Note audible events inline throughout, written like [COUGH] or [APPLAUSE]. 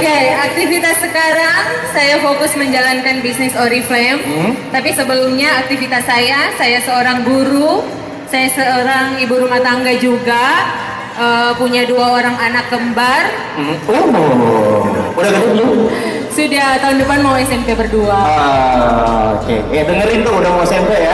Oke, aktivitas sekarang saya fokus menjalankan bisnis Oriflame. Hmm. Tapi sebelumnya aktivitas saya, saya seorang guru, saya seorang ibu rumah tangga juga, eh, punya dua orang anak kembar. Hmm. Oh, udah gede belum? Sudah tahun depan mau SMP berdua. Ah, Oke, eh dengerin tuh udah mau SMP ya.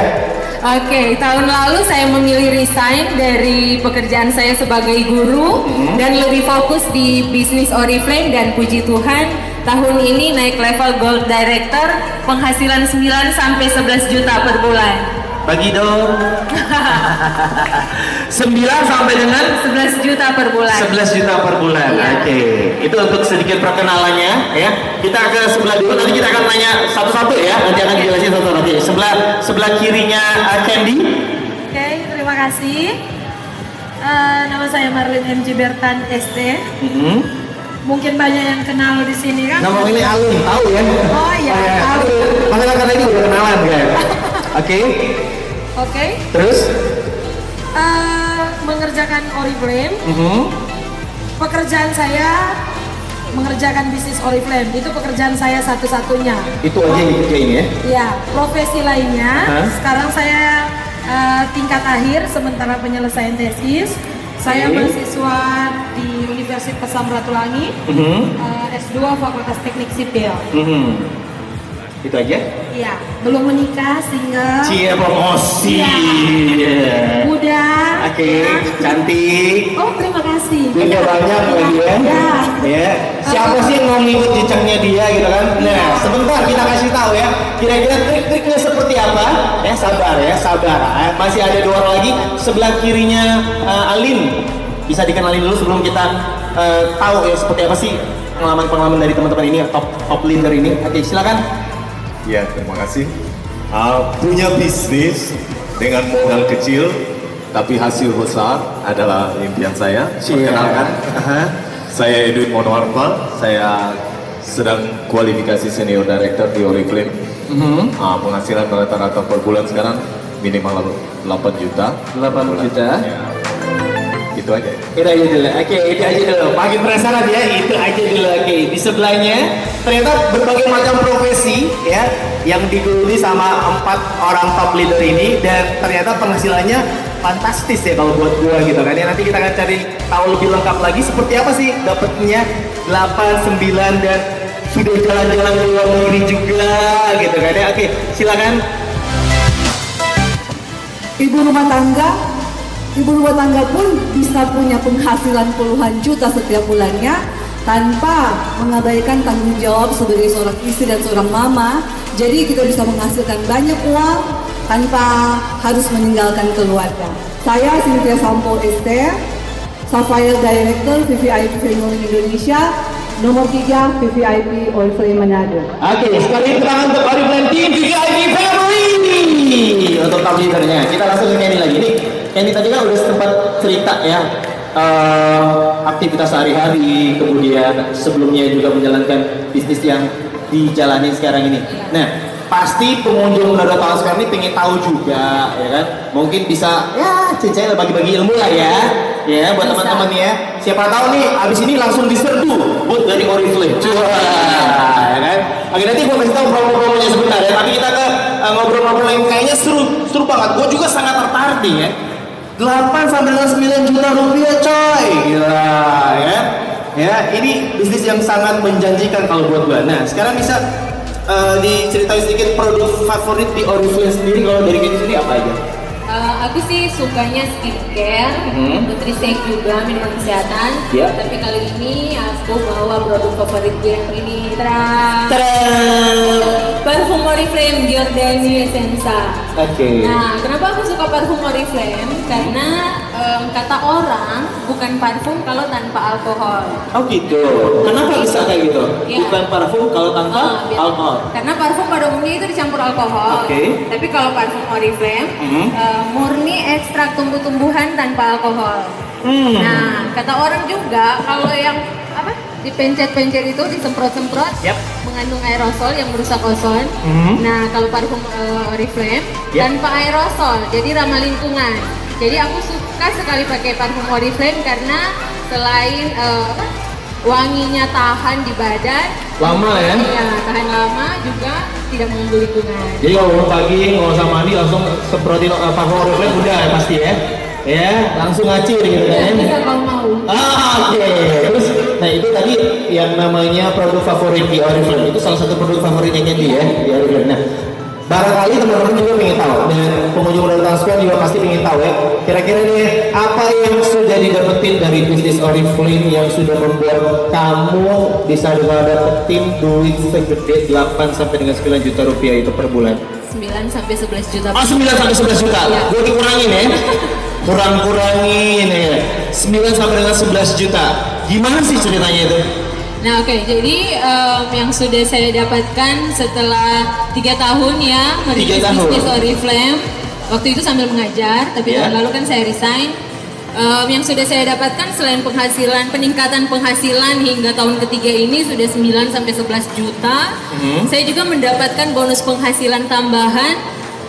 Oke, tahun lalu saya memilih resign dari pekerjaan saya sebagai guru dan lebih fokus di bisnis Oriflame dan puji Tuhan tahun ini naik level Gold Director penghasilan 9 sampai 11 juta per bulan. Bagi dong. [LAUGHS] 9 sampai dengan 11 juta per bulan. 11 juta per bulan. Iya. Oke, itu untuk sedikit perkenalannya ya. Kita ke sebelah dulu nanti kita akan tanya satu-satu ya. Nanti akan dijelasin satu-satu. Oke, sebelah sebelah kirinya uh, Candy. Oke, terima kasih. Eh, nama saya Marlin MJ Bertan ST. Mhm. Mungkin banyak yang kenal di sini kan? Nama ini Alun, tahu ya? Oh iya, tahu. Makanya karena ini udah kenalan kan. [LAUGHS] Oke, Oke. terus? Eh, mengerjakan Oriflame. Mhm. Pekerjaan saya mengerjakan bisnis Oriflame. Itu pekerjaan saya satu-satunya. Itu aja yang dikerjain ya. Ya, profesi lainnya. Hah? Sekarang saya eh, tingkat akhir sementara penyelesaian tesis. Saya Oke. mahasiswa di Universitas Samratulangi. Mhm. eh, S2 Fakultas Teknik Sipil. Mhm. Itu aja? Iya, belum menikah, single, Cie promosi. Iya. muda. Oke, cantik. Oh, terima kasih. Punya banyak ya. Ya. Ya. Siapa sih yang mau ngikut jejaknya dia gitu kan? Nah, sebentar kita kasih tahu ya. Kira-kira trik-triknya seperti apa? Ya, sabar ya, sabar. Eh, Masih ada dua orang lagi sebelah kirinya eh, Alin. Bisa dikenalin dulu sebelum kita eh, tahu ya seperti apa sih pengalaman-pengalaman dari teman-teman ini top top leader ini. Oke, silakan. Ya, terima kasih. Uh, punya bisnis dengan modal kecil, tapi hasil besar adalah impian saya. Perkenalkan, Aha. saya Edwin Monoarfa. Saya sedang kualifikasi senior director di Oriflame. Mhm. Uh, penghasilan rata-rata per bulan sekarang minimal 8 juta. 8 juta. Ya. Itu aja. Itu aja dulu. Oke, itu aja dulu. Makin penasaran ya, itu aja dulu. Oke, di sebelahnya ternyata berbagai macam profesi ya yang digeluti sama empat orang top leader ini dan ternyata penghasilannya fantastis ya kalau buat gua gitu kan ya. Nanti kita akan cari tahu lebih lengkap lagi seperti apa sih dapatnya 8, 9 dan sudah jalan-jalan ke luar negeri juga gitu kan ya. Oke, silakan. Ibu rumah tangga, ibu rumah tangga pun bisa punya penghasilan puluhan juta setiap bulannya tanpa mengabaikan tanggung jawab sebagai seorang istri dan seorang mama. Jadi kita bisa menghasilkan banyak uang tanpa harus meninggalkan keluarga. Saya Cynthia Sampo ST, Sapphire Director VVIP Filming Indonesia, nomor 3 VVIP Oriflame Manado. Oke, sekali tangan untuk Oriflame Team VIP Family untuk top leadernya. Kita langsung ke Kenny lagi. Nih, Kenny tadi kan udah sempat cerita ya eh, aktivitas sehari-hari, kemudian sebelumnya juga menjalankan bisnis yang dijalani sekarang ini. Nah, pasti pengunjung Nada tahun sekarang ini pengen tahu juga, ya kan? Mungkin bisa ya cincin bagi-bagi ilmu lah ya, ya buat teman-teman ya. Siapa tahu nih abis ini langsung diserbu buat dari Oriflame. Wah, ya kan? Oke nanti gue kasih tahu promo-promonya sebentar ya. Tapi kita ke eh, ngobrol-ngobrol yang kayaknya seru, seru banget. Gue juga sangat tertarik nih ya. 8 sampai dengan 9 juta rupiah coy. Gila ya. Ya, ini bisnis yang sangat menjanjikan kalau buat gue. Nah, sekarang bisa eh, diceritain sedikit produk favorit di Oriflame sendiri kalau dari sendiri apa aja? Eh, aku sih sukanya skincare, Mhm. Nutrisake juga minuman kesehatan. Ya. Tapi kali ini aku bawa produk favorit gue yang ini. Tadam! Parfum Oriflame Giordani Essenza. Oke. Nah, kenapa aku suka parfum Oriflame? Karena em, kata orang bukan parfum kalau tanpa alkohol. Oh gitu. Kenapa bisa kayak gitu? Iya. Bukan parfum kalau tanpa biar- alkohol. Karena parfum pada umumnya itu dicampur alkohol. Oke. Tapi kalau parfum Oriflame Mhm. eh, murni ekstrak tumbuh-tumbuhan tanpa alkohol. Hmm. Nah, kata orang juga kalau yang apa dipencet-pencet itu disemprot-semprot Yap. mengandung aerosol yang merusak ozon. Mhm. Nah, kalau parfum eh, Oriflame Yap. tanpa aerosol, jadi ramah lingkungan. Jadi aku suka sekali pakai parfum Oriflame karena selain apa, wanginya tahan di badan. Lama ya? Iya, tahan lama juga tidak mengganggu lingkungan. Jadi kalau pagi nggak usah mandi langsung semprotin uh, parfum Oriflame udah ya pasti ya. Ya, langsung ngacir gitu kan. Ya, ya. bisa kalau mau. Ah, oke. Terus, nah itu tadi yang namanya produk favorit di Oriflame itu salah satu produk favoritnya Candy ya di Oriflame. Nah, barangkali teman-teman juga pengen tahu dan pengunjung Downtown Square juga pasti pengen tahu ya. Kira-kira nih apa yang sudah didapetin dari bisnis Oriflame yang sudah membuat kamu bisa dapetin duit segede 8 sampai dengan 9 juta rupiah itu per bulan? 9 sampai 11 juta. Oh 9 sampai 11 juta. Iya. Gue dikurangin ya. Kurang-kurangin ya. 9 sampai dengan 11 juta. Gimana sih ceritanya itu? Nah oke, jadi em, yang sudah saya dapatkan setelah tiga tahun ya merintis bisnis Oriflame. Waktu itu sambil mengajar, tapi Ya. tahun lalu kan saya resign. Em, yang sudah saya dapatkan selain penghasilan, peningkatan penghasilan hingga tahun ketiga ini sudah 9 sampai 11 juta. Mhm. Saya juga mendapatkan bonus penghasilan tambahan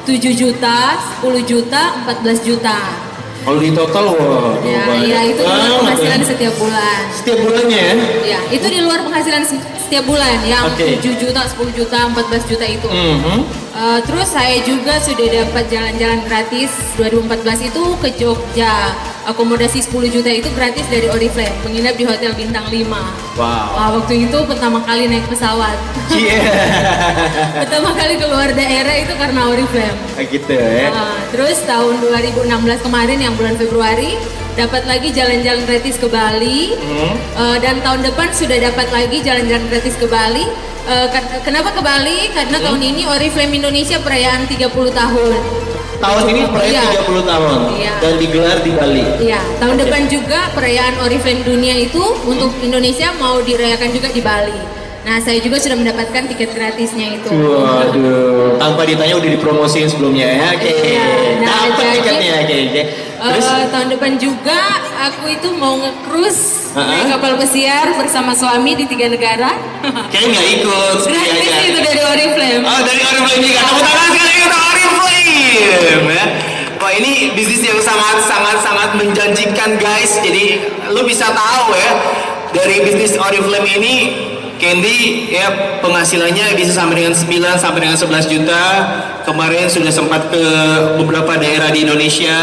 7 juta, 10 juta, 14 juta. Kalau di total wah, Ya, banyak ya itu di luar banget penghasilan ya. setiap bulan. Setiap bulannya ya? Ya, itu di luar penghasilan se- setiap bulan yang Oke. 7 juta, 10 juta, 14 juta itu. Mhm. Eh, terus saya juga sudah dapat jalan-jalan gratis 2014 itu ke Jogja. Akomodasi 10 juta itu gratis dari Oriflame, menginap di hotel bintang 5. Wow. Wah, waktu itu pertama kali naik pesawat. Iya. [LAUGHS] pertama kali keluar daerah itu karena Oriflame. Kayak gitu ya. Nah, terus tahun 2016 kemarin yang bulan Februari dapat lagi jalan-jalan gratis ke Bali Hmm. Eh, dan tahun depan sudah dapat lagi jalan-jalan gratis ke Bali. Eh, ken- kenapa ke Bali? Karena tahun ini Oriflame Indonesia perayaan 30 tahun. Tahun ini perayaan Iya. 30 tahun Iya. dan digelar di Bali. Iya, tahun depan juga perayaan Oriflame dunia itu untuk Indonesia mau dirayakan juga di Bali. Nah, saya juga sudah mendapatkan tiket gratisnya itu. Waduh, tanpa ditanya udah dipromosiin sebelumnya ya. Oke. Iya, nah, Dapat tiketnya oke oke. Eh, Terus tahun depan juga aku itu mau nge-cruise Ha-ha. naik kapal pesiar bersama suami di tiga negara. [LAUGHS] kayaknya nggak ikut. Gratis Iya, iya. itu dari Oriflame. Oh dari Oriflame juga. Tepuk tangan sekali untuk Oriflame ya. Wah ini bisnis yang sangat sangat sangat menjanjikan guys. Jadi lu bisa tahu ya dari bisnis Oriflame ini Candy ya penghasilannya bisa sampai dengan 9 sampai dengan 11 juta. Kemarin sudah sempat ke beberapa daerah di Indonesia.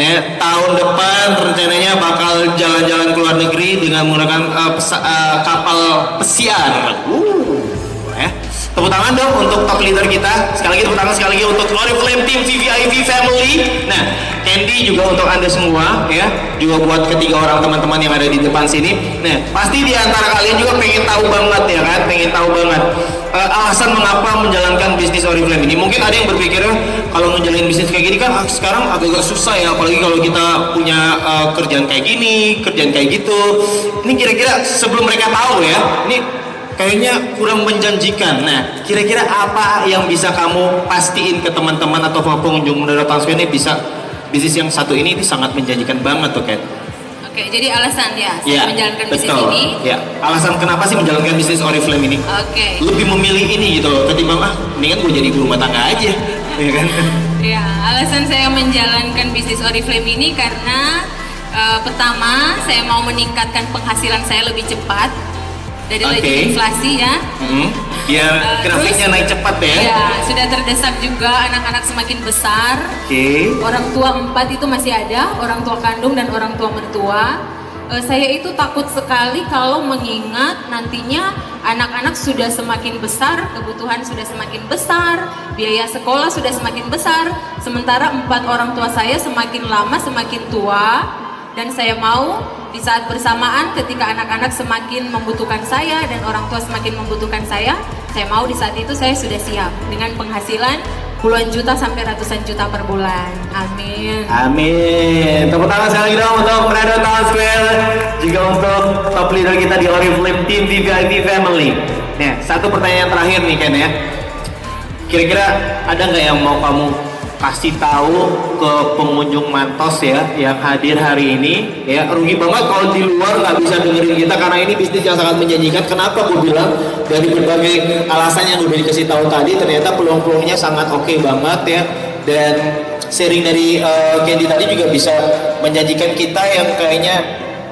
Ya, tahun depan rencananya bakal jalan-jalan ke luar negeri dengan menggunakan uh, pesa- uh, kapal pesiar. Uh ya. Tepuk tangan dong untuk top leader kita. Sekali lagi tepuk tangan sekali lagi untuk Oriflame Team VVIP Family. Nah, Candy juga untuk Anda semua ya. Juga buat ketiga orang teman-teman yang ada di depan sini. Nah, pasti di antara kalian juga pengen tahu banget ya kan, pengen tahu banget eh, alasan mengapa menjalankan bisnis Oriflame ini. Mungkin ada yang berpikir kalau ngejalanin bisnis kayak gini kan ah, sekarang agak-agak susah ya, apalagi kalau kita punya eh, kerjaan kayak gini, kerjaan kayak gitu. Ini kira-kira sebelum mereka tahu ya, ini kayaknya kurang menjanjikan. Nah, kira-kira apa yang bisa kamu pastiin ke teman-teman atau pengunjung mendarat Square ini bisa bisnis yang satu ini ini sangat menjanjikan banget tuh, Kat. Oke, jadi alasan ya saya Iya, menjalankan bisnis betul. ini. Ya, alasan kenapa sih menjalankan bisnis Oriflame ini? Oke. Lebih memilih ini gitu loh, ketimbang ah, mendingan gue jadi ibu rumah tangga aja, [LAUGHS] ya kan? Ya, alasan saya menjalankan bisnis Oriflame ini karena eh, pertama saya mau meningkatkan penghasilan saya lebih cepat dari laju inflasi ya. Hmm, biar Eh, grafiknya terus- naik cepat ya. Ya, sudah terdesak juga anak-anak semakin besar. Oke. Orang tua empat itu masih ada, orang tua kandung dan orang tua mertua. Eh, saya itu takut sekali kalau mengingat nantinya anak-anak sudah semakin besar, kebutuhan sudah semakin besar, biaya sekolah sudah semakin besar, sementara empat orang tua saya semakin lama semakin tua, dan saya mau di saat bersamaan ketika anak-anak semakin membutuhkan saya dan orang tua semakin membutuhkan saya, saya mau di saat itu saya sudah siap dengan penghasilan puluhan juta sampai ratusan juta per bulan. Amin. Amin. Tepuk tangan sekali lagi dong untuk Manado Town Square. Juga untuk top leader kita di Oriflame Team VVIP Family. Nah, satu pertanyaan terakhir nih Ken ya. Kira-kira ada nggak yang mau kamu kasih tahu ke pengunjung Mantos ya yang hadir hari ini. Ya rugi banget kalau di luar nggak bisa dengerin kita karena ini bisnis yang sangat menjanjikan. Kenapa gue bilang? Dari berbagai alasan yang udah dikasih tahu tadi ternyata peluang-peluangnya sangat oke banget ya. Dan sharing dari uh, Candy tadi juga bisa menjanjikan kita yang kayaknya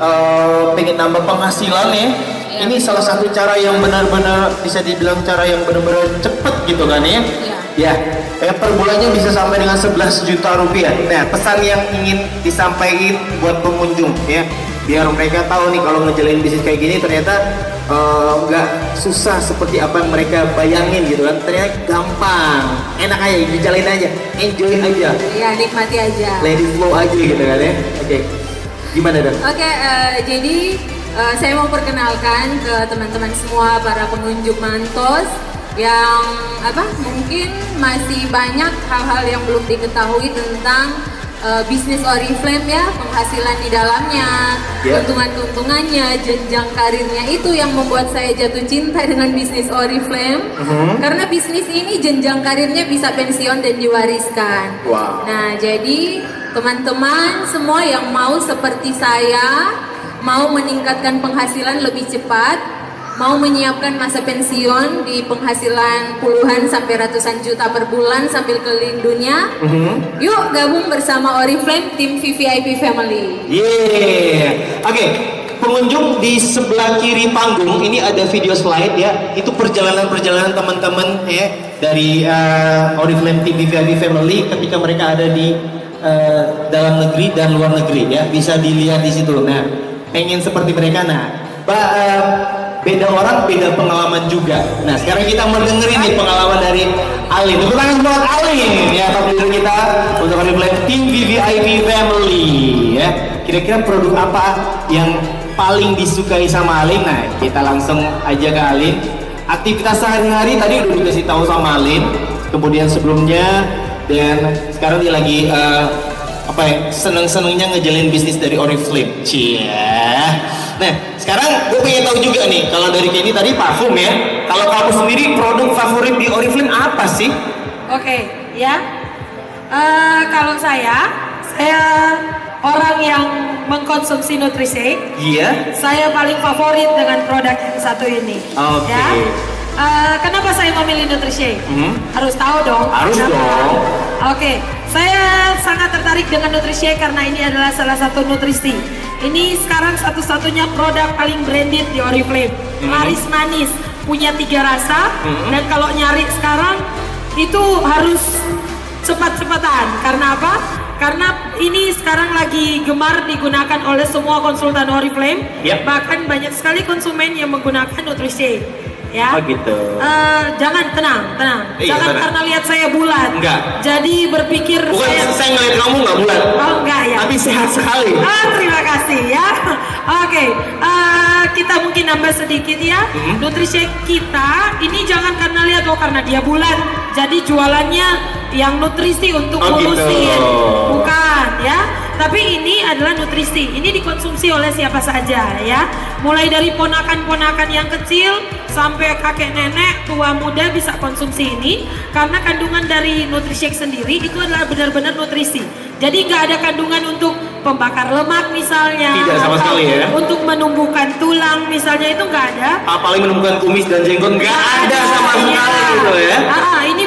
eh, pengen nambah penghasilan ya, ini salah satu cara yang benar-benar bisa dibilang cara yang benar-benar cepet gitu kan ya. Ya, eh, per bulannya bisa sampai dengan 11 juta rupiah. Nah, pesan yang ingin disampaikan buat pengunjung ya, biar mereka tahu nih kalau ngejalanin bisnis kayak gini ternyata eh, nggak susah seperti apa yang mereka bayangin gitu kan. Ternyata gampang, enak aja, dijalanin aja, enjoy aja, Ya nikmati aja. it flow aja gitu kan ya. Oke, gimana dan? Oke, eh, jadi eh, saya mau perkenalkan ke teman-teman semua para pengunjung Mantos yang apa mungkin masih banyak hal-hal yang belum diketahui tentang eh, bisnis Oriflame ya, penghasilan di dalamnya, Ya. keuntungan-keuntungannya, jenjang karirnya itu yang membuat saya jatuh cinta dengan bisnis Oriflame. Karena bisnis ini jenjang karirnya bisa pensiun dan diwariskan. Wow. Nah, jadi teman-teman semua yang mau seperti saya, mau meningkatkan penghasilan lebih cepat, mau menyiapkan masa pensiun di penghasilan puluhan sampai ratusan juta per bulan sambil keliling dunia, yuk gabung bersama Oriflame tim VVIP Family. Yeah. Oke, pengunjung di sebelah kiri panggung ini ada video slide ya. Itu perjalanan-perjalanan teman-teman ya dari uh, Oriflame TV VIP Family ketika mereka ada di uh, dalam negeri dan luar negeri ya. Bisa dilihat di situ. Nah, pengen seperti mereka. Nah, ba- uh, beda orang beda pengalaman juga. Nah, sekarang kita mau dengerin nih pengalaman dari Alin. Tepuk tangan buat Alin ya, top leader kita untuk Oriflame Team VVIP Family ya. Kira-kira produk apa yang paling disukai sama Alin? Nah, kita langsung aja ke Alin. Aktivitas sehari-hari tadi udah dikasih tahu sama Alin. Kemudian sebelumnya dan sekarang dia lagi eh, apa ya seneng-senengnya ngejalin bisnis dari Oriflame. Cia. Nah, sekarang gue pengen tahu juga nih, kalau dari Kenny tadi parfum ya. Kalau kamu sendiri produk favorit di Oriflame apa sih? Oke, ya. Eh, kalau saya, saya orang yang mengkonsumsi nutrisi. Iya. Saya paling favorit dengan produk yang satu ini. Oke. Ya. Eh, kenapa saya memilih nutrisi? Hmm. Harus tahu dong. Harus Kenapa? dong. Oke, saya sangat tertarik dengan nutrisi karena ini adalah salah satu nutrisi. Ini sekarang satu-satunya produk paling branded di Oriflame. Hmm. Laris manis, punya tiga rasa, Hmm. dan kalau nyari sekarang itu harus cepat-cepatan. Karena apa? Karena ini sekarang lagi gemar digunakan oleh semua konsultan Oriflame. Yap. Bahkan banyak sekali konsumen yang menggunakan nutrisi. Ya. Oh gitu. Eh, jangan tenang, tenang. Iya, jangan tenang. karena lihat saya bulat. Enggak. Jadi berpikir Bukan saya. saya ngeliat kamu nggak bulat. Oh enggak ya. Tapi sehat sekali. Ah, terima kasih ya. [LAUGHS] Oke, eh, kita mungkin nambah sedikit ya. Hmm. Nutrisi kita ini jangan karena lihat oh karena dia bulat, jadi jualannya yang nutrisi untuk Oh, gitu. ngurusin. Bukan ya. Tapi ini adalah nutrisi. Ini dikonsumsi oleh siapa saja ya. Mulai dari ponakan-ponakan yang kecil sampai kakek nenek, tua muda bisa konsumsi ini karena kandungan dari Nutrishake sendiri itu adalah benar-benar nutrisi. Jadi nggak ada kandungan untuk pembakar lemak misalnya, Tidak sama sekali ya. untuk menumbuhkan tulang misalnya itu nggak ada. Apalagi menemukan kumis dan jenggot nggak ada sama sekali Iya. gitu ya. Ah, ini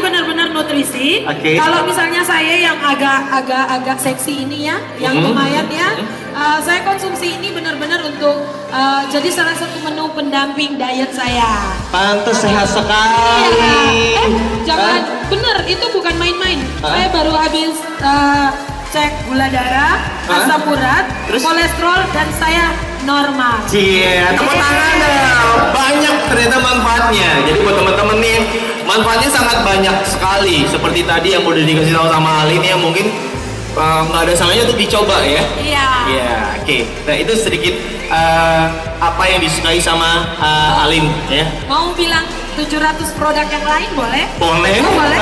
nutrisi. Oke. Kalau misalnya saya yang agak agak agak seksi ini ya, yang Mhm. lumayan ya, uh, saya konsumsi ini benar-benar untuk uh, jadi salah satu menu pendamping diet saya. Pantes sehat sekali. Iya. Eh, jangan Hah? bener itu bukan main-main. Hah? Saya baru habis uh, cek gula darah, Hah? asam urat, Terus? kolesterol dan saya normal. Cie, tepuk tangan dong. Banyak ternyata manfaatnya. Jadi buat teman-teman nih, manfaatnya sangat banyak sekali. Seperti tadi yang udah dikasih tahu sama Alin ya, mungkin uh, nggak ada salahnya untuk dicoba ya. Iya. Iya, oke. Nah itu sedikit uh, apa yang disukai sama uh, Alin ya. Mau bilang 700 produk yang lain boleh? Boleh. Oh, boleh?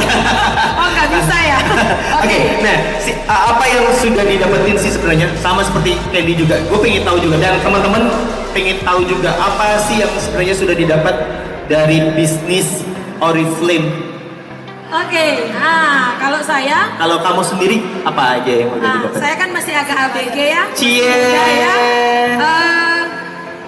Oh nggak bisa ya? [LAUGHS] Oke, nah si, apa yang sudah didapetin sih sebenarnya sama seperti Candy juga. Gue pengen tahu juga dan teman-teman pengen tahu juga apa sih yang sebenarnya sudah didapat dari bisnis Oriflame. Oke, nah kalau saya, Kalau kamu sendiri apa aja yang udah nah, saya kan masih agak ABG ya. Cie. Sudah ya. Eh,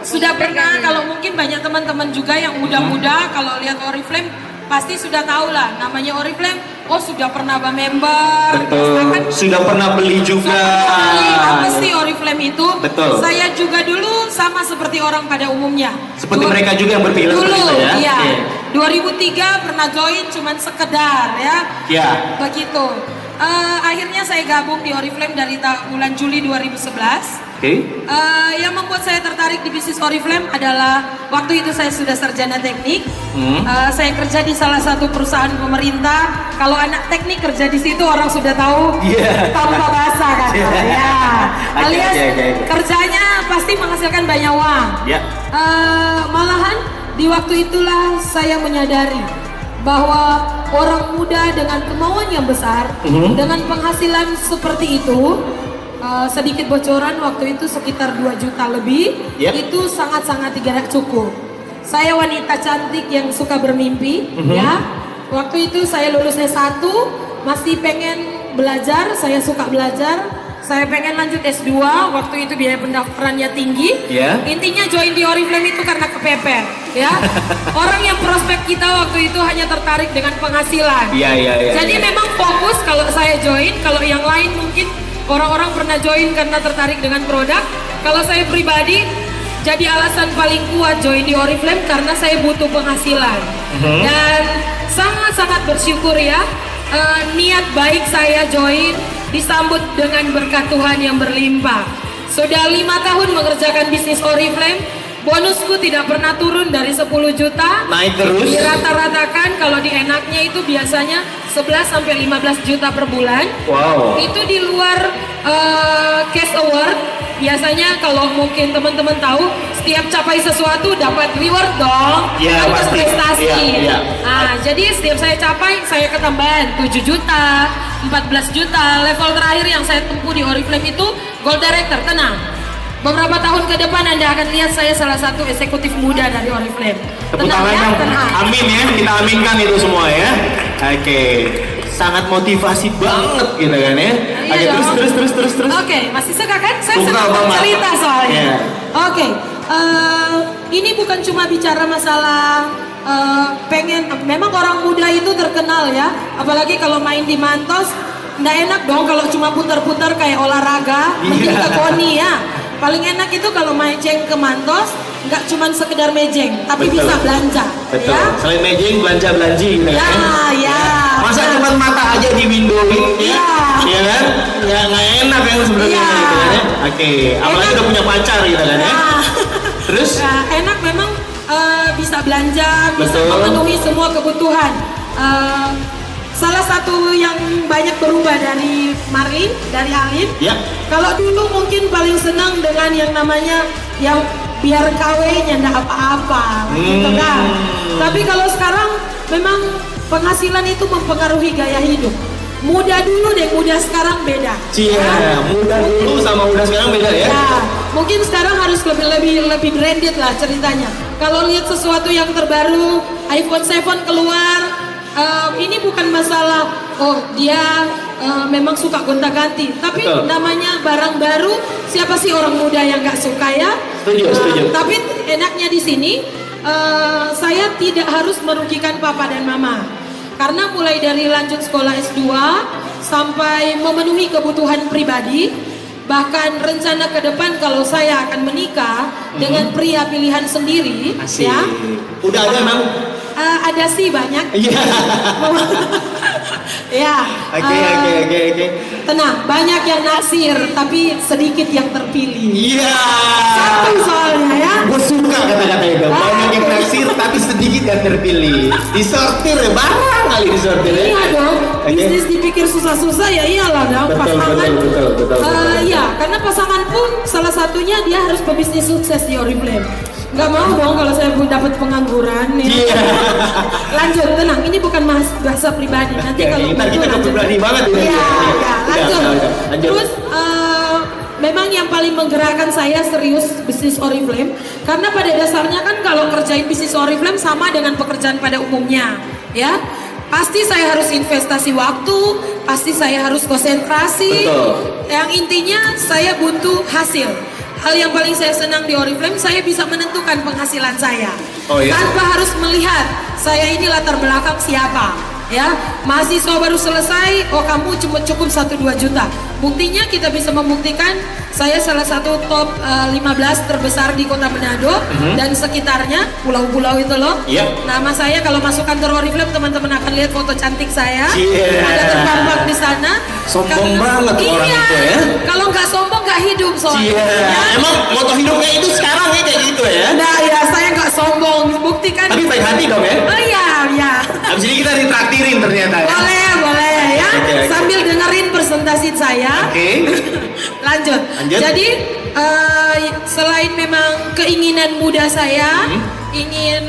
sudah pernah kalau mungkin banyak teman-teman juga yang muda-muda kalau lihat Oriflame pasti sudah tahu lah namanya Oriflame oh sudah pernah member. Betul. Bahkan Sudah pernah beli juga. Sekali, apa sih Oriflame itu? Betul. Saya juga dulu sama seperti orang pada umumnya. Seperti Dua- mereka juga yang berpikiran dulu, seperti itu ya? Iya. Oke. 2003 pernah join cuman sekedar ya. Ya. Begitu. Eh, akhirnya saya gabung di Oriflame dari bulan Juli 2011. Oke. Eh, yang membuat saya tertarik di bisnis Oriflame adalah waktu itu saya sudah sarjana teknik. Hmm. Eh, saya kerja di salah satu perusahaan pemerintah. Kalau anak teknik kerja di situ orang sudah tahu Iya. tanpa bahasa kan. [LAUGHS] Iya. Ya. [LAUGHS] Oke, Alias oke, oke. kerjanya pasti menghasilkan banyak uang. Ya. Eh, malahan di waktu itulah saya menyadari bahwa orang muda dengan kemauan yang besar, Mhm. dengan penghasilan seperti itu, eh, sedikit bocoran waktu itu sekitar 2 juta lebih, Ya. itu sangat-sangat tidak cukup. Saya wanita cantik yang suka bermimpi, Mhm. ya. Waktu itu saya lulus S1, masih pengen belajar, saya suka belajar. Saya pengen lanjut S2, waktu itu biaya pendaftarannya tinggi. Ya. Intinya join di Oriflame itu karena kepepet, ya. [LAUGHS] Orang yang prospek kita waktu itu hanya tertarik dengan penghasilan. Iya, iya, iya. Jadi iya. memang fokus kalau saya join, kalau yang lain mungkin orang-orang pernah join karena tertarik dengan produk. Kalau saya pribadi jadi alasan paling kuat join di Oriflame karena saya butuh penghasilan. Mhm. Dan sangat-sangat bersyukur ya eh, niat baik saya join disambut dengan berkat Tuhan yang berlimpah. Sudah lima tahun mengerjakan bisnis Oriflame, bonusku tidak pernah turun dari 10 juta. Naik terus. Dirata-ratakan kalau di enaknya itu biasanya 11 sampai 15 juta per bulan. Wow. Itu di luar eh, cash award. Biasanya kalau mungkin teman-teman tahu, setiap capai sesuatu dapat reward dong. Iya, Kan pasti. prestasi. Iya, iya. Nah, jadi setiap saya capai, saya ketambahan 7 juta, 14 juta. Level terakhir yang saya tempuh di Oriflame itu Gold Director, tenang. Beberapa tahun ke depan Anda akan lihat saya salah satu eksekutif muda dari Oriflame. Tepuk tangan. Amin ya, kita aminkan itu semua ya. Oke. Sangat motivasi banget gitu kan ya. Iya Oke, terus terus terus terus terus. Oke, masih suka kan? Saya Suka cerita soalnya. Iya. Oke, eh, ini bukan cuma bicara masalah eh, pengen. Memang orang muda itu terkenal ya, apalagi kalau main di Mantos. Nggak enak dong kalau cuma putar-putar kayak olahraga, mending Iya. ke Koni ya. Paling enak itu kalau mejeng ke Mantos, nggak cuma sekedar mejeng, tapi Betul. bisa belanja. Betul. Ya? Selain mejeng, belanja belanji gitu Ya, kan. ya. Masa cuma mata aja di windowin ya? Iya. Kan? Ya nggak enak kan sebenarnya Iya. gitu kan ya. Oke, apalagi Enak. udah punya pacar gitu kan ya. Nah. Terus? Ya, enak memang eh, bisa belanja, bisa Betul. memenuhi semua kebutuhan. Eh, salah satu yang banyak berubah dari Marlin, dari Alim. Ya. Kalau dulu mungkin paling senang dengan yang namanya yang biar kawenya ndak apa-apa, gitu Hmm. kan. Tapi kalau sekarang memang penghasilan itu mempengaruhi gaya hidup. Muda dulu deh, muda sekarang beda. Cia, Ya. muda dulu sama muda sekarang beda ya. Ya, mungkin sekarang harus lebih lebih lebih branded lah ceritanya. Kalau lihat sesuatu yang terbaru, iPhone 7 keluar, eh, ini bukan masalah oh dia eh, memang suka gonta-ganti, tapi Betul. namanya barang baru, siapa sih orang muda yang nggak suka ya? Setuju, Eh, setuju. Tapi enaknya di sini eh, saya tidak harus merugikan papa dan mama. Karena mulai dari lanjut sekolah S2 sampai memenuhi kebutuhan pribadi, bahkan rencana ke depan kalau saya akan menikah dengan pria pilihan sendiri, Mhm. Asik. ya. Udah ada emang? Eh, ada sih banyak. Iya. [LAUGHS] ya. Oke, eh, oke, oke, oke. Tenang, banyak yang nasir, tapi sedikit yang terpilih. Iya. Satu soalnya ya. Gue suka kata-kata itu. Ah, Banyak yang oke. naksir tapi sedikit yang terpilih. Disortir ya, barang kali disortir ya. Iya dong, Oke. bisnis dipikir susah-susah ya iyalah dong Betul, pasangan. betul, betul, betul, Eh, betul. Iya, karena pasangan pun salah satunya dia harus pebisnis sukses di Oriflame. Gak mau dong kalau saya dapat pengangguran ya. Iya. [LAUGHS] lanjut, tenang, ini bukan mas bahasa pribadi. Nanti Oke, kalau butuh kita lanjut. keberani banget ini. Iya, iya, Udah, lanjut. udah, udah, lanjut. Terus eh, memang yang paling menggerakkan saya serius bisnis Oriflame karena pada dasarnya kan kalau kerjain bisnis Oriflame sama dengan pekerjaan pada umumnya, ya. Pasti saya harus investasi waktu, pasti saya harus konsentrasi. Betul. Yang intinya saya butuh hasil. Hal yang paling saya senang di Oriflame, saya bisa menentukan penghasilan saya. Oh, iya? Tanpa harus melihat saya ini latar belakang siapa. Ya mahasiswa baru selesai oh kamu cuma cukup 1-2 juta buktinya kita bisa membuktikan saya salah satu top eh, 15 terbesar di kota Manado dan sekitarnya pulau-pulau itu loh. Iya. nama saya kalau masuk kantor Oriflame teman-teman akan lihat foto cantik saya Iya. ada terpampang di sana Sombong banget tuh orang iya. itu ya. kalau nggak sombong nggak hidup soalnya Iya, Ya. emang moto hidupnya itu sekarang ya kayak gitu ya. Nah ya saya nggak sombong buktikan Tapi baik hati dong ya. oh iya iya Habis ini kita ditraktirin ternyata ya. boleh boleh ya Oke, oke. sambil dengerin presentasi saya Oke. [LAUGHS] lanjut. Lanjut. jadi eh, selain memang keinginan muda saya Hmm. ingin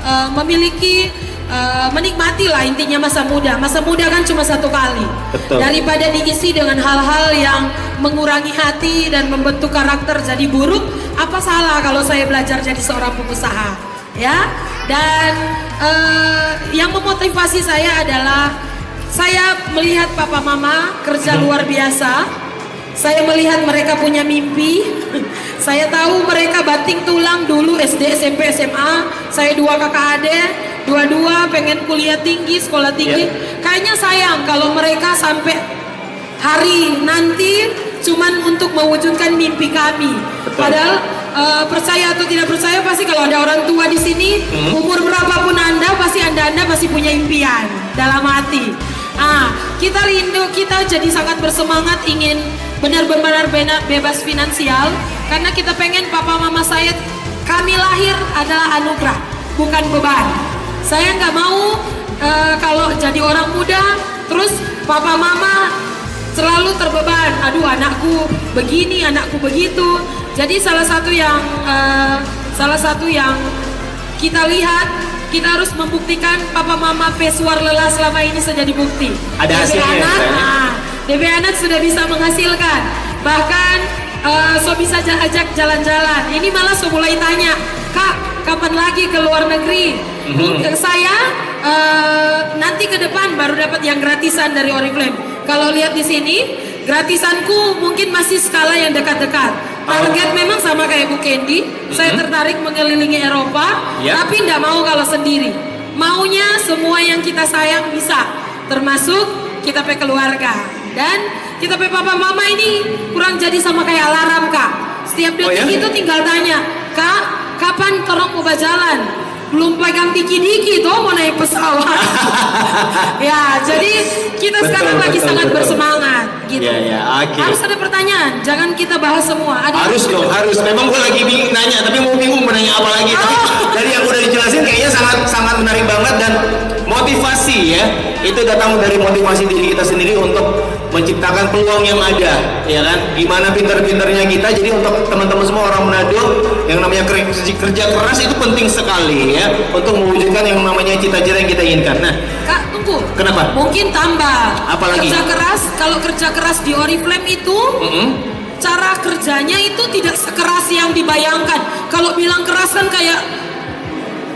eh, memiliki eh, menikmati lah intinya masa muda masa muda kan cuma satu kali Betul. daripada diisi dengan hal-hal yang mengurangi hati dan membentuk karakter jadi buruk apa salah kalau saya belajar jadi seorang pengusaha ya dan eh, yang memotivasi saya adalah saya melihat papa mama kerja luar biasa saya melihat mereka punya mimpi. [LAUGHS] Saya tahu mereka banting tulang dulu SD, SMP, SMA. Saya dua kakak adik, dua-dua pengen kuliah tinggi, sekolah tinggi. Kayaknya sayang kalau mereka sampai hari nanti cuman untuk mewujudkan mimpi kami. Padahal eh, percaya atau tidak percaya pasti kalau ada orang tua di sini umur berapapun anda pasti anda anda masih punya impian dalam hati. Ah, kita rindu, kita jadi sangat bersemangat ingin benar-benar benar bebas finansial karena kita pengen papa mama saya kami lahir adalah anugerah, bukan beban. Saya nggak mau eh, kalau jadi orang muda terus papa mama selalu terbeban. Aduh anakku begini, anakku begitu. Jadi salah satu yang eh, salah satu yang kita lihat kita harus membuktikan papa mama pesuar lelah selama ini sudah dibukti. Ada DB hasilnya ya, anak, ah, DB anak sudah bisa menghasilkan. Bahkan eh, so bisa ja- ajak jalan-jalan. Ini malah so mulai tanya, kak kapan lagi ke luar negeri? Mhm. Eh, Saya eh, nanti ke depan baru dapat yang gratisan dari Oriflame. Kalau lihat di sini, gratisanku mungkin masih skala yang dekat-dekat. Target memang sama kayak Bu Candy. Saya tertarik mengelilingi Eropa, Ya. tapi tidak mau kalau sendiri. Maunya semua yang kita sayang bisa, termasuk kita pe keluarga. Dan kita pe papa mama ini kurang jadi sama kayak alarm kak. Setiap Oh, detik ya? itu tinggal tanya, kak kapan torong mau jalan? Belum pegang diki-diki toh mau naik pesawat. [LAUGHS] ya, jadi kita Betul, sekarang lagi betul, sangat betul. bersemangat gitu. Iya, iya, oke. Harus ada pertanyaan, jangan kita bahas semua. Ada Harus dong, harus. Memang gue lagi bingung nanya, tapi mau bingung mau nanya apa lagi. Tapi Oh. dari yang udah dijelasin kayaknya sangat sangat menarik banget dan motivasi ya. Itu datang dari motivasi diri kita sendiri untuk menciptakan peluang yang ada, ya kan? Gimana pinter-pinternya kita. Jadi untuk teman-teman semua orang Manado yang namanya kerja, kerja keras itu penting sekali ya untuk mewujudkan yang namanya cita-cita yang kita inginkan. Nah, Kak, tunggu. Kenapa? Mungkin tambah. Apa lagi? Kerja keras, kalau kerja keras di Oriflame itu, mm-mm. cara kerjanya itu tidak sekeras yang dibayangkan. Kalau bilang keras kan kayak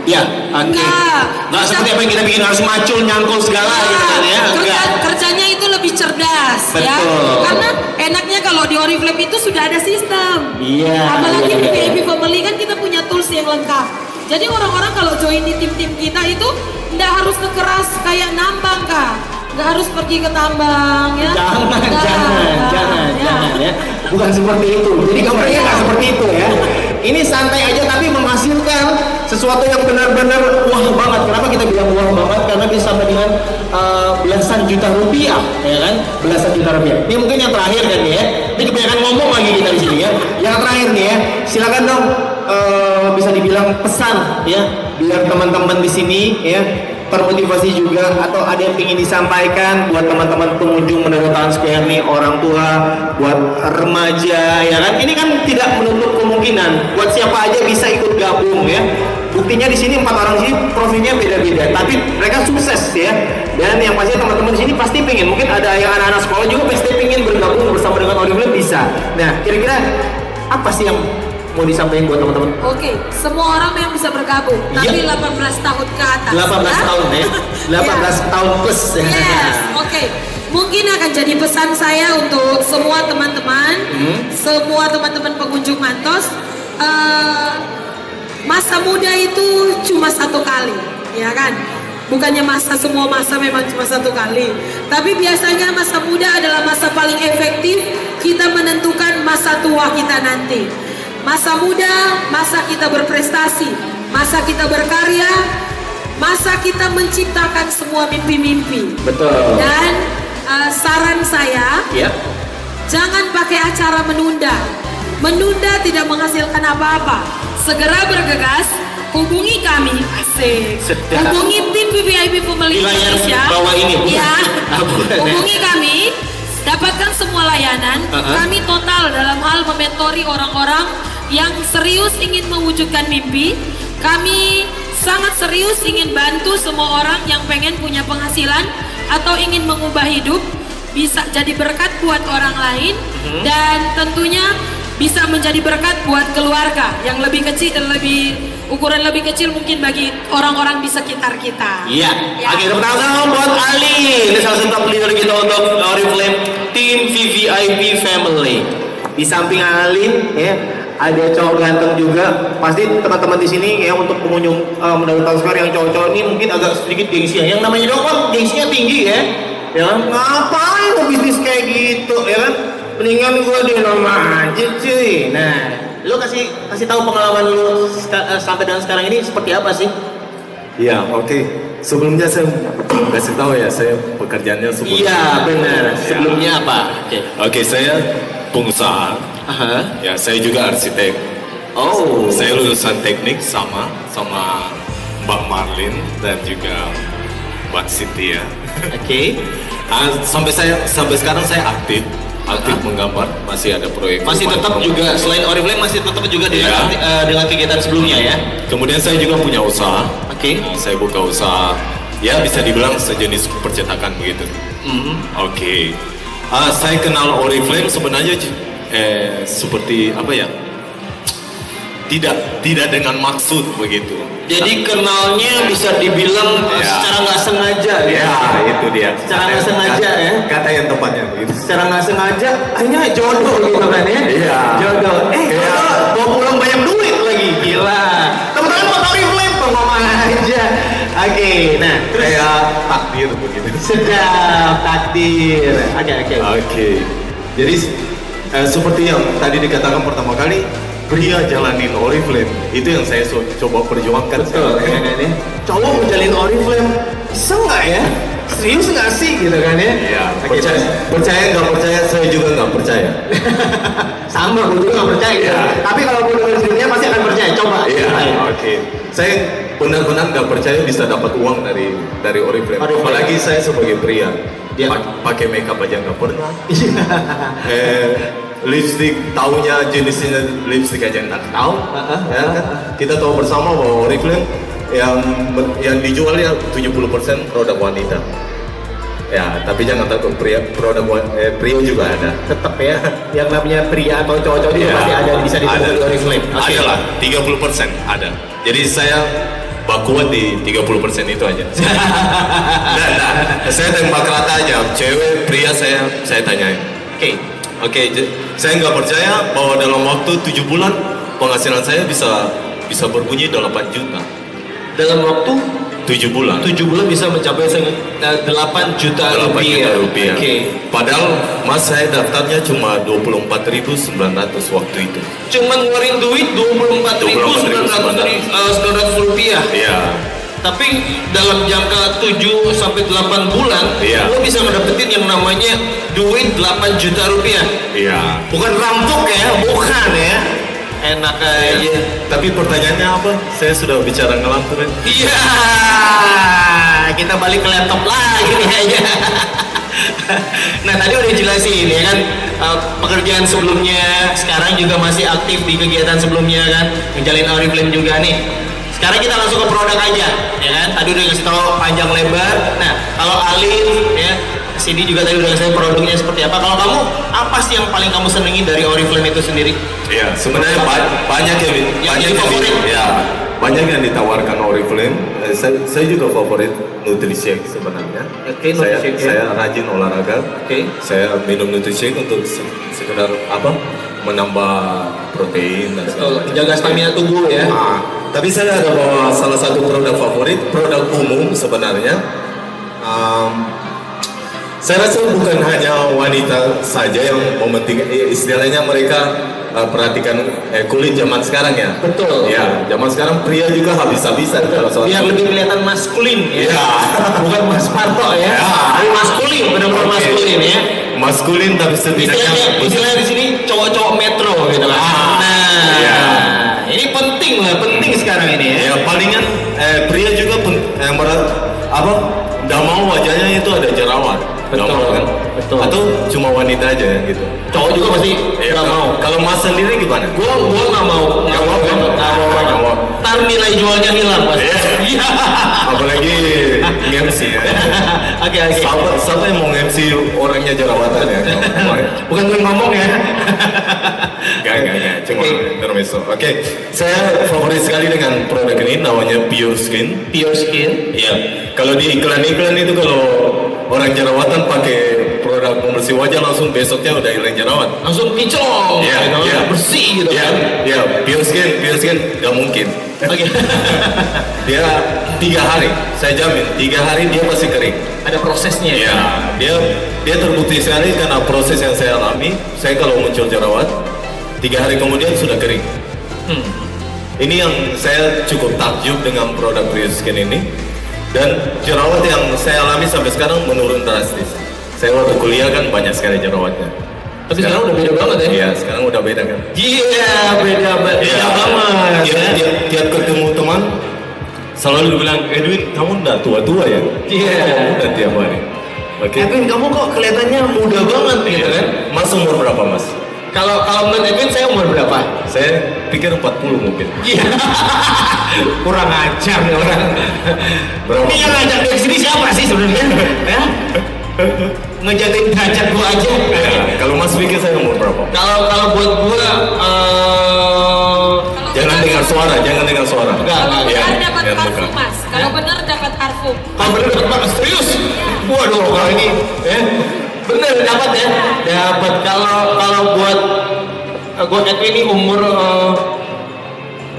ya, oke. Enggak. Nggak seperti apa yang kita bikin harus macul, nyangkul segala gitu kan ya. kerja, Enggak. kerjanya itu lebih cerdas ya. Betul. Karena enaknya kalau di Oriflame itu sudah ada sistem. Iya, Apalagi iya, di iya. VIP Family kan kita punya tools yang lengkap. Jadi orang-orang kalau join di tim-tim kita itu nggak harus kekeras kayak nambang kak. Nggak harus pergi ke tambang ya. Jangan, Nggak, jangan, nggak, jangan, ya. jangan ya. Bukan seperti itu. Jadi gambarnya nggak seperti itu ya. Ini santai aja tapi menghasilkan sesuatu yang benar-benar wah banget. Kenapa kita bilang wah banget? Karena bisa dengan eh, belasan juta rupiah, ya kan? Belasan juta rupiah. Ini mungkin yang terakhir kan ya. Ini kebanyakan ngomong lagi kita di sini ya. Yang terakhir nih ya. Silakan dong eh, bisa dibilang pesan ya biar teman-teman di sini ya termotivasi juga atau ada yang ingin disampaikan buat teman-teman pengunjung menurut Town Square nih orang tua buat remaja ya kan? Ini kan tidak menutup kemungkinan. Buat siapa aja bisa ikut gabung ya. Buktinya di sini empat orang sini profilnya beda-beda tapi mereka sukses ya. Dan yang pasti teman-teman di sini pasti pengen mungkin ada yang anak-anak sekolah juga pasti pengen bergabung bersama dengan Oriflame bisa. Nah kira-kira apa sih yang mau disampaikan buat teman-teman Oke, semua orang yang bisa bergabung, tapi Iya. 18 tahun ke atas. 18 ya. tahun ya [LAUGHS] 18 tahun plus Yes, oke. Mungkin akan jadi pesan saya untuk semua teman-teman, Hmm. semua teman-teman pengunjung Mantos. eh, masa muda itu cuma satu kali, ya kan? Bukannya masa semua masa memang cuma satu kali. Tapi biasanya masa muda adalah masa paling efektif kita menentukan masa tua kita nanti. Masa muda, masa kita berprestasi, masa kita berkarya, masa kita menciptakan semua mimpi-mimpi. Betul. Dan uh, saran saya, Ya. Jangan pakai acara menunda. Menunda tidak menghasilkan apa-apa. Segera bergegas, hubungi kami. Asik. Sedap. Hubungi tim VVIP Family Indonesia. bawah ini, bukan? Iya. Ah, ya. hubungi kami. Dapatkan semua layanan. Uh-uh. Kami total dalam hal mementori orang-orang yang serius ingin mewujudkan mimpi. Kami sangat serius ingin bantu semua orang yang pengen punya penghasilan atau ingin mengubah hidup bisa jadi berkat buat orang lain Mhm. dan tentunya bisa menjadi berkat buat keluarga yang lebih kecil dan lebih ukuran lebih kecil mungkin bagi orang-orang di sekitar kita. Iya. Ya. Oke, tepuk tangan buat Ali. Ini salah satu top leader kita untuk Oriflame Team VVIP Family. Di samping Ali, ya, ada cowok ganteng juga. Pasti teman-teman di sini ya untuk pengunjung uh, Muda Tahun Square yang cowok-cowok ini mungkin agak sedikit gengsi ya. Yang namanya dong gengsinya tinggi ya. Ya kan? Ngapain lo bisnis kayak gitu ya kan? Mendingan gua di rumah aja cuy. Nah, lu kasih kasih tahu pengalaman lu seka- eh, sampai dengan sekarang ini seperti apa sih? Ya, oke. Sebelumnya saya kasih tahu ya, saya pekerjaannya seperti Iya benar. Sebelumnya apa? Oke. Oke, saya pengusaha. Aha. Ya, saya juga arsitek. Oh. Saya lulusan teknik sama sama Mbak Marlin dan juga Mbak Siti ya. Oke. [LAUGHS] Ah, sampai saya sampai sekarang saya aktif aktif menggambar masih ada proyek Masih tetap rumah. juga selain Oriflame masih tetap juga dengan Iya. akti- eh, dengan kegiatan sebelumnya ya. kemudian saya juga punya usaha Oke. Nah, saya buka usaha ya bisa dibilang sejenis percetakan begitu Mhm. oke Ah, saya kenal Oriflame sebenarnya eh, seperti apa ya tidak tidak dengan maksud begitu Jadi kenalnya bisa dibilang eh, Ya. secara nggak sengaja ya. ya itu dia Secara nggak sengaja ya. kata yang tepatnya begitu Secara nggak sengaja, akhirnya jodoh gitu kan ya. Iya. Jodoh. Eh, Iya. jodoh. Bawa pulang banyak duit lagi, gila. Teman-teman mau Oriflame ngomong aja. Oke, nah terus kayak takdir begitu sedap takdir. Oke, oke. Oke, jadi eh, seperti yang tadi dikatakan pertama kali, pria jalanin Oriflame itu yang saya so- coba perjuangkan. Betul, sekarang. ya ya. Cowok menjalin Oriflame, bisa nggak ya? Serius nggak sih gitu kan ya? Iya, Oke, percaya, terus. percaya nggak percaya, saya juga nggak percaya. [LAUGHS] Sama, gue juga nggak percaya. Iya. Tapi kalau gue dengar pasti akan percaya. Coba. Iya, ceritain. oke. Saya benar-benar nggak percaya bisa dapat uang dari dari Oriflame. Oriflame. Apalagi saya sebagai pria, Iya. pa- pakai makeup aja nggak pernah. Iya. eh, lipstick tahunya jenisnya lipstick aja. Nggak tahu. Ah, ah, ya kan? kita tahu bersama bahwa Oriflame yang yang dijual ya 70% produk wanita. Ya tapi jangan takut pria produk eh, pria juga ada. Tetap ya, yang namanya pria atau cowok-cowok itu Ya, pasti ada bisa ditemukan di Oriflame. Oke. ada lah 30% ada. Jadi saya bakuat di 30% itu aja. [LAUGHS] Nah, nah, saya tembak rata aja. Cewek pria saya saya tanyain. Oke. Oke, j- saya nggak percaya bahwa dalam waktu tujuh bulan penghasilan saya bisa bisa berbunyi 8 juta. Dalam waktu Tujuh bulan. 7 bulan bisa mencapai seng- eh, 8 juta 8 rupiah. juta rupiah. Oke. Padahal mas saya daftarnya cuma 24.900 waktu itu. Cuma ngeluarin duit 24.900 rupiah. Iya. Tapi dalam jangka 7 sampai 8 bulan, Iya. lo bisa ngedapetin yang namanya duit 8 juta rupiah. Iya. Bukan rampok ya, bukan ya. Enak aja. Tapi pertanyaannya apa? Saya sudah bicara ngelantur. ya? Iya, kita balik ke laptop lagi nih kayaknya. [LAUGHS] nah tadi udah jelasin ya kan eh, pekerjaan sebelumnya, sekarang juga masih aktif di kegiatan sebelumnya kan, ngejalin Oriflame juga nih. Sekarang kita langsung ke produk aja, ya kan? Tadi udah kasih tahu panjang lebar. Nah kalau Alif ya, Cindy juga tadi udah kasih tahu produknya seperti apa. Kalau kamu apa sih yang paling kamu senengin dari Oriflame itu sendiri? Iya, sebenarnya ba- banyak yang Yang banyak favorit? di- ya, banyak yang ditawarkan Oriflame. Eh, saya, saya juga favorit Nutrisshake sebenarnya. Oke, saya, Nutrisshake, ya. saya rajin olahraga. Oke. Saya minum Nutrisshake untuk se- sekedar apa? Menambah protein dan segala macam. Jaga stamina tubuh ya. Ah, Tapi saya ada bawa salah satu produk favorit, produk umum sebenarnya. Um, saya rasa bukan hanya wanita saja yang mementingkan, eh, istilahnya mereka uh, perhatikan eh, kulit zaman sekarang ya. Betul. Ya, zaman sekarang pria juga habis-habisan kalau soal kulit. lebih kelihatan maskulin ya. Ya. [LAUGHS] Bukan Mas Parto ya. Ya. Tapi maskulin, benar-benar Oke. maskulin ya. Maskulin tapi setidaknya Istilahnya, istilahnya di sini cowok-cowok metro gitu kan. Ah, Nah, ya. ini penting lah, penting പഠിക്കാനും പഠിങ്ങൻ പ്രിയ ജുഗ അപ്പൊ nggak mau wajahnya itu ada jerawat. Nggak Betul, mau, kan? betul. Atau cuma wanita aja ya, gitu. Cowok juga pasti Ya, nggak mau. Kalau mas sendiri gimana? Gua gua nggak mau, nggak mau, kan? nggak mau, Nggak mau. Ntar nilai jualnya hilang mas. Iya. [LAUGHS] Apalagi MC ya. Oke oke. Siapa, siapa yang mau MC orangnya jerawatan ya? [LAUGHS] Bukan gue ngomong ya. Gak, gak, gak. Cuma Oke. intermezzo. Oke, saya favorit sekali dengan produk ini namanya Pure Skin. Pure skin. Iya, kalau di iklan-iklan itu kalau orang jerawatan pakai produk pembersih wajah langsung besoknya udah hilang jerawat. Langsung kinclong, Iya, gitu, iya. bersih gitu Iya, kan. iya, pure skin, pure skin, gak mungkin. Oke. [LAUGHS] Dia tiga hari, saya jamin, tiga hari dia pasti kering. Ada prosesnya. Iya, dia dia terbukti sekali karena proses yang saya alami. Saya kalau muncul jerawat, tiga hari kemudian sudah kering. Hmm. Ini yang saya cukup takjub dengan produk Pure Skin ini. Dan jerawat yang saya alami sampai sekarang menurun drastis. Saya waktu kuliah kan banyak sekali jerawatnya. Tapi sekarang udah beda banget ya. Iya, sekarang udah beda kan. Iya, beda, beda Iya, banget. Tiap, ya. tiap, tiap ketemu teman, selalu bilang, Edwin, kamu udah tua-tua ya? Iya. Kamu udah tiap hari. Oke. Edwin, kamu kok kelihatannya muda banget gitu kan? Mas umur berapa mas? Kalau kalau menurut Edwin saya umur berapa? Saya pikir 40 mungkin. Iya. [LAUGHS] Kurang ajar nih orang. Berapa? Ini yang ngajak dari sini siapa sih sebenarnya? ya? Ngejagain derajat gua aja. Ya, [LAUGHS] kalau mas pikir saya umur berapa? Kalau kalau buat gua eh Jangan dengar suara, jangan dengar suara. Enggak, Kalau enggak. Iya, benar dapat iya, parfum mas. Kalau benar dapat parfum. Kalau bener dapat banget serius. Waduh, kalau ini ya. Bener dapat ya. Dapat kalau kalau buat eh, buat Edwin ini umur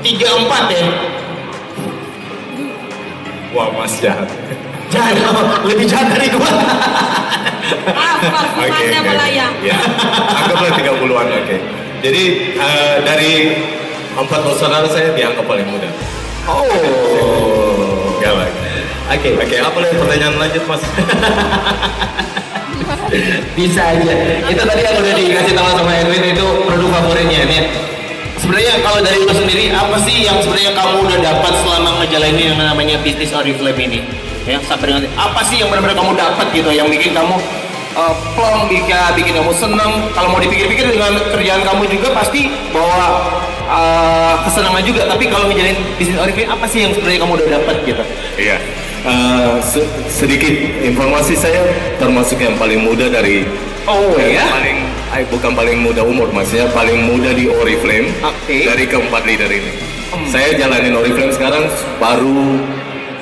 tiga empat ya. Wah mas jahat. Jangan lebih jahat dari gua. Maaf, parfum Oke, masnya oke. melayang. Ya, anggaplah 30-an, oke. Jadi eh, dari empat bersaudara saya dianggap paling muda. Oh. Lah. Oke, oke. Apa lagi pertanyaan lanjut mas? [LAUGHS] Bisa aja. Itu tadi yang udah dikasih tahu sama Edwin itu produk favoritnya nih. Sebenarnya kalau dari lu sendiri apa sih yang sebenarnya kamu udah dapat selama ngejalanin yang namanya bisnis Oriflame ini? Ya, sampai dengan apa sih yang benar-benar kamu dapat gitu yang bikin kamu uh, plong, bikin, bikin kamu seneng. Kalau mau dipikir-pikir dengan kerjaan kamu juga pasti bawa uh, kesenangan juga. Tapi kalau ngejalanin bisnis Oriflame apa sih yang sebenarnya kamu udah dapat gitu? Iya. Eh, se- sedikit informasi saya termasuk yang paling muda dari Oh ya? paling eh, bukan paling muda umur maksudnya paling muda di Oriflame Oke. dari keempat leader ini. Hmm. Saya jalanin Oriflame sekarang baru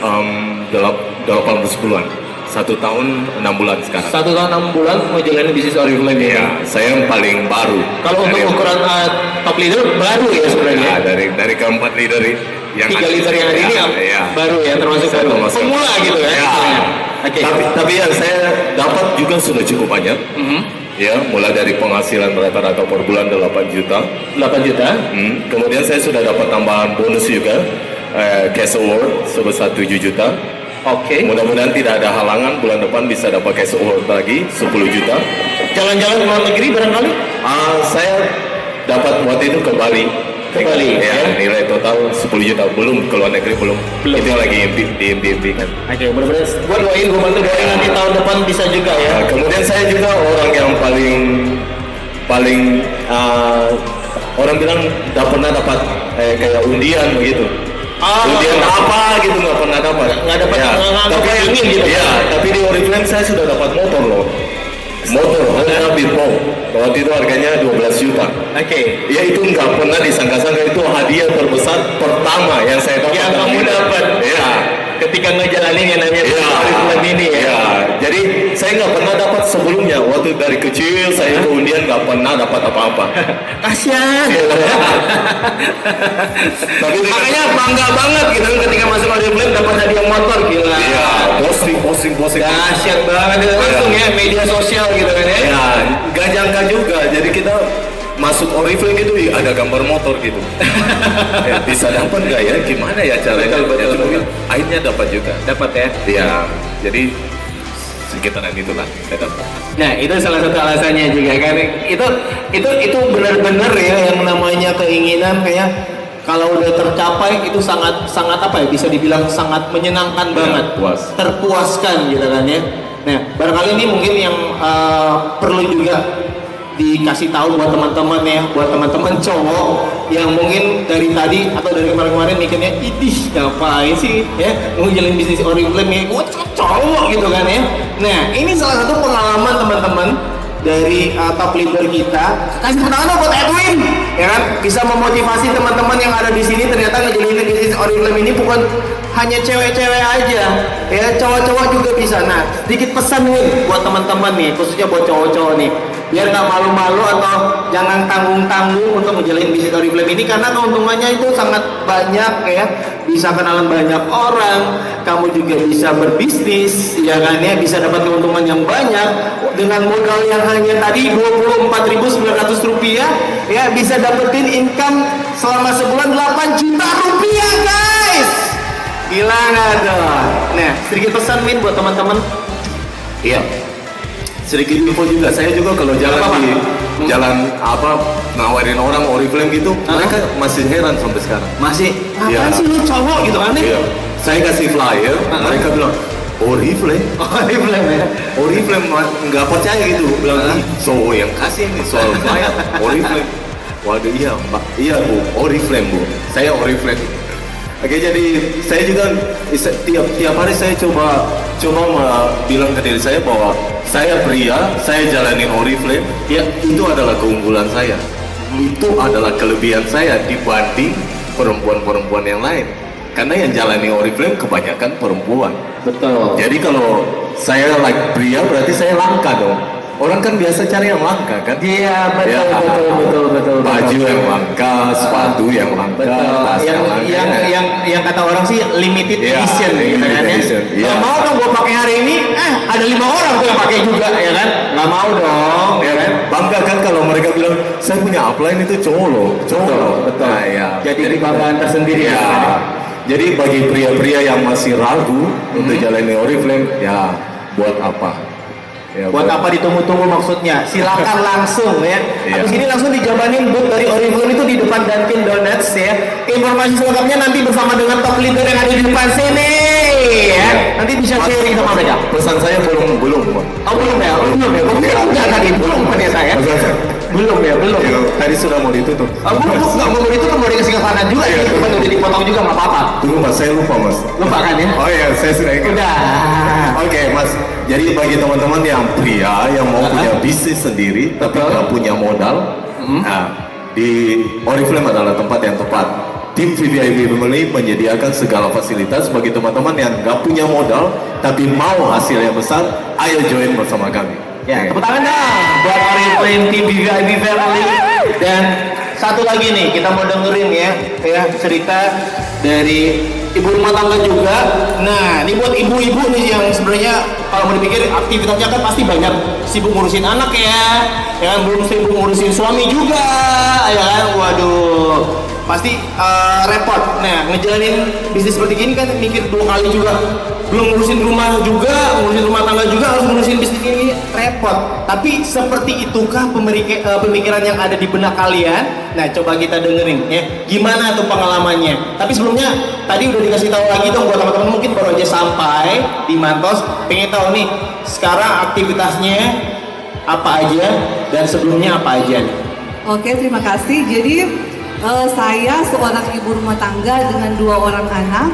um, delap, 80-an. Satu tahun enam bulan sekarang. Satu tahun enam bulan mau jalanin bisnis Oriflame ini. Iya, saya yang paling baru. Kalau untuk ukuran uh, top leader baru ya sebenarnya. Nah, dari dari keempat leader ini yang Tiga liter yang ada ini Ya, apa? ya. baru ya termasuk Saya baru. termasuk. Pemula gitu ya. Ya. istilahnya. Oke. Tapi tapi yang saya dapat juga sudah cukup banyak. Mhm. Ya, mulai dari penghasilan rata-rata per bulan 8 juta. 8 juta. Hmm, Kemudian saya sudah dapat tambahan bonus juga, eh, cash award sebesar 7 juta. Oke. Mudah-mudahan tidak ada halangan bulan depan bisa dapat cash award lagi 10 juta. Jalan-jalan ke luar negeri barangkali? Ah, saya dapat waktu itu ke Bali. Ke Bali, ya, ya. nilai total 10 juta belum ke luar negeri belum. Belum. Itu lagi impi- diimpi-impikan. Oke, benar-benar. Gua doain, gua bantu doain nanti tahun depan bisa juga ya. Nah, kemudian saya juga orang yang paling paling ah, orang bilang tidak pernah dapat eh, kayak undian begitu. Ah. apa gitu nggak pernah dapat. Nggak dapat, Ya, tapi kebayangin gitu. Ya, tapi di Oriflame saya sudah dapat motor loh. Motor Honda Beat Pro. Waktu itu harganya 12 juta. Oke. Ya itu nggak pernah disangka-sangka itu hadiah terbesar pertama yang saya dapat. Yang kamu dapat. Ya. Ketika ngejalanin yang namanya Ya, Oriflame ini ya. ya. Jadi saya nggak pernah dapat sebelumnya. Waktu dari kecil saya ke undian nggak pernah dapat apa-apa. [LAUGHS] Kasihan. Tapi Makanya bangga banget gitu ketika masuk Oriflame dapat hadiah motor gila. Iya, posting, posting, posting. Dahsyat banget langsung ya media sosial gitu kan ya. Ya, gak nyangka juga. Jadi kita masuk Oriflame itu ih, ada gambar motor gitu. ya, [LAUGHS] bisa dapat nggak ya? Gimana ya caranya? Ya, cuma betul. akhirnya dapat juga. Dapat ya. Ya, jadi sekitaran itulah saya dapat. Nah itu salah satu alasannya juga kan itu itu itu benar-benar ya yang namanya keinginan kayak kalau udah tercapai itu sangat sangat apa ya bisa dibilang sangat menyenangkan banget puas. terpuaskan gitu kan ya nah barangkali ini mungkin yang eh, perlu juga dikasih tahu buat teman-teman ya buat teman-teman cowok yang mungkin dari tadi atau dari kemarin-kemarin mikirnya idih ngapain sih ya mau jalan bisnis Oriflame ya? Gue cowok gitu kan ya. Nah ini salah satu pengalaman teman-teman dari uh, top leader kita. Kasih tepuk tangan buat Edwin ya kan? Bisa memotivasi teman-teman yang ada di sini ternyata ngejalanin bisnis Oriflame ini bukan hanya cewek-cewek aja. Ya cowok-cowok juga bisa. Nah sedikit pesan nih buat teman-teman nih khususnya buat cowok-cowok nih. Biar nggak malu-malu atau jangan tanggung-tanggung untuk ngejalanin bisnis Oriflame ini karena keuntungannya itu sangat banyak ya. Bisa kenalan banyak orang kamu juga bisa berbisnis ya kan ya. Bisa dapat keuntungan yang banyak. Dengan modal yang hanya tadi 24.900 rupiah ya bisa dapetin income selama sebulan 8 juta rupiah gila nggak tuh nah sedikit pesan Min buat teman-teman Iya. Sedikit info juga, saya juga kalau jalan Apa, Pak? di Hmm. jalan apa nawarin orang Oriflame gitu, Ah. mereka masih heran sampai sekarang. masih apaan sih lu cowok gitu kan Iya. Saya kasih flyer, Ah. mereka bilang Oriflame, [LAUGHS] Oriflame ya Oriflame ma- nggak percaya gitu, bilang Ah. "Ih, so yang kasih nih soal [LAUGHS] flyer Oriflame. Waduh iya mbak, iya bu, Oriflame bu, saya Oriflame. Oke jadi saya juga tiap tiap hari saya coba coba bilang ke diri saya bahwa saya pria, saya jalanin Oriflame, ya itu adalah keunggulan saya, itu adalah kelebihan saya dibanding perempuan-perempuan yang lain. Karena yang jalani Oriflame kebanyakan perempuan. betul Jadi kalau saya like pria berarti saya langka dong. Orang kan biasa cari yang langka kan? Iya betul Ya. betul betul betul Baju betul. yang langka, sepatu yang langka, betul tas yang langka. yang yang yang kata orang sih limited Iya, edition gitu limited kan ya edition, iya. Nggak mau dong gue pakai hari ini eh ada lima orang tuh yang pakai juga ya kan nggak mau dong Ya kan? Bangga kan kalau mereka bilang saya punya upline itu cowok loh, cowok Betul, loh. betul. Nah, ya. Jadi kebanggaan tersendiri ya. gitu ya. Jadi bagi pria-pria yang masih ragu Hmm. untuk jalani Oriflame, ya buat apa? Ya, Buat apa ditunggu-tunggu maksudnya? Silakan langsung ya. Iya. Habis ini langsung dijabanin booth dari Oriflame itu di depan Dunkin Donuts ya. Informasi selengkapnya nanti bersama dengan top leader yang ada di depan sini ya. Nanti bisa sharing sama mereka. Pesan saya belum belum. Oh belum ya, oh, belum ya. Gue kira udah tadi belum ternyata ya. Saya. Belum ya, belum. Ya, tadi sudah mau ditutup. Oh, belum, belum, nggak mau itu kan mau dikasih ke kanan juga ya. Cuma udah dipotong juga nggak apa-apa. Tunggu mas, saya lupa mas. Lupa kan ya? Oh iya, saya sudah ingat. Udah. Oke mas, jadi bagi teman-teman yang pria yang mau punya bisnis sendiri tapi nggak punya modal, nah di Oriflame adalah tempat yang tepat. Tim VVIP Family menyediakan segala fasilitas bagi teman-teman yang nggak punya modal tapi mau hasil yang besar, ayo join bersama kami. Ya, tepuk tangan dong buat Oriflame TV VIP Family dan satu lagi nih kita mau dengerin ya ya cerita dari ibu rumah tangga juga. Nah, ini buat ibu-ibu nih yang sebenarnya kalau mau dipikir aktivitasnya kan pasti banyak sibuk ngurusin anak ya, ya kan belum sibuk ngurusin suami juga, ya kan. Waduh, pasti eh, repot. Nah, ngejalanin bisnis seperti ini kan mikir dua kali juga. Belum ngurusin rumah juga, ngurusin rumah tangga juga, harus ngurusin bisnis ini repot. Tapi seperti itukah eh, pemikiran yang ada di benak kalian? Nah, coba kita dengerin ya. Gimana tuh pengalamannya? Tapi sebelumnya tadi udah dikasih tahu lagi dong buat teman-teman mungkin baru aja sampai di Mantos, pengen tahu nih sekarang aktivitasnya apa aja dan sebelumnya apa aja nih? Oke, terima kasih. Jadi eh, saya seorang ibu rumah tangga dengan dua orang anak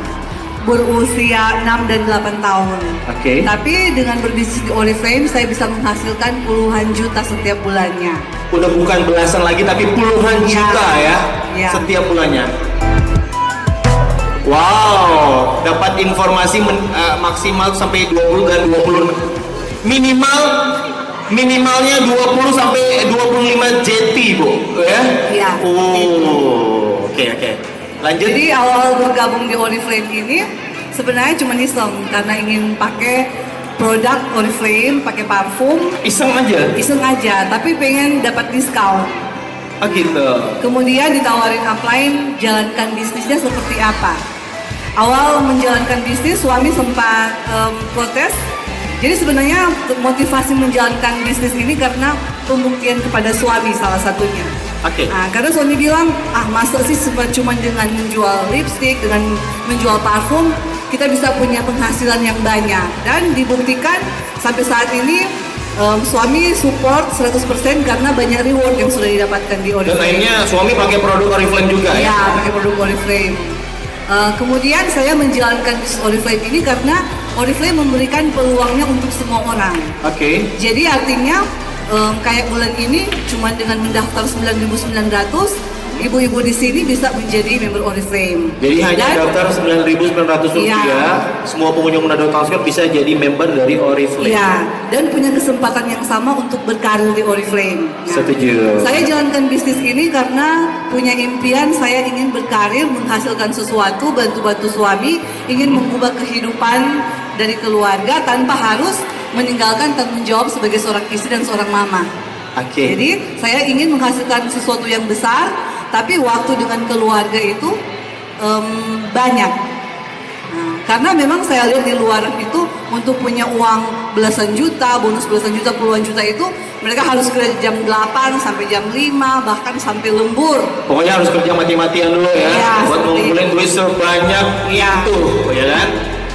berusia 6 dan 8 tahun. Oke. Tapi dengan berbisnis di Oriflame saya bisa menghasilkan puluhan juta setiap bulannya. Udah bukan belasan lagi tapi puluhan Ya. juta ya, Ya. setiap bulannya. Wow, dapat informasi men- eh, maksimal sampai 20 dan 20 minimal minimalnya 20 sampai 25 JT, Bu, ya? Iya. Oh, oke Oke oke. Lanjut. Jadi awal bergabung di Oriflame ini sebenarnya cuma iseng karena ingin pakai produk Oriflame, pakai parfum, iseng aja. iseng aja, tapi pengen dapat diskon. Oh gitu. Kemudian ditawarin upline, jalankan bisnisnya seperti apa. Awal menjalankan bisnis, suami sempat em, protes. Jadi sebenarnya motivasi menjalankan bisnis ini karena pembuktian kepada suami salah satunya. Oke. Nah, karena suami bilang, ah masa sih cuma cuma dengan menjual lipstick, dengan menjual parfum, kita bisa punya penghasilan yang banyak. Dan dibuktikan sampai saat ini em, suami support 100% karena banyak reward yang sudah didapatkan di Dan Oriflame. akhirnya suami pakai produk Oriflame juga ya? Ya, pakai produk Oriflame. Uh, kemudian saya menjalankan bisnis Oriflame ini karena Oriflame memberikan peluangnya untuk semua orang. Oke. Jadi artinya um, kayak bulan ini cuma dengan mendaftar 9.900 ibu-ibu di sini bisa menjadi member Oriflame. Jadi hanya Dan- daftar 9.900 rupiah, Iya. semua pengunjung Manado Town bisa jadi member dari Oriflame. Iya, dan punya kesempatan yang sama untuk berkarir di Oriflame. Nah, Setuju. Saya jalankan bisnis ini karena punya impian saya ingin berkarir, menghasilkan sesuatu, bantu-bantu suami, ingin mengubah kehidupan dari keluarga tanpa harus meninggalkan tanggung jawab sebagai seorang istri dan seorang mama. Oke. Jadi saya ingin menghasilkan sesuatu yang besar, tapi waktu dengan keluarga itu em, banyak. Nah, karena memang saya lihat di luar itu untuk punya uang belasan juta, bonus belasan juta, puluhan juta itu mereka harus kerja jam 8 sampai jam 5, bahkan sampai lembur. Pokoknya harus kerja mati-matian dulu ya, Iya, buat ngumpulin duit sebanyak Iya. itu, ya kan?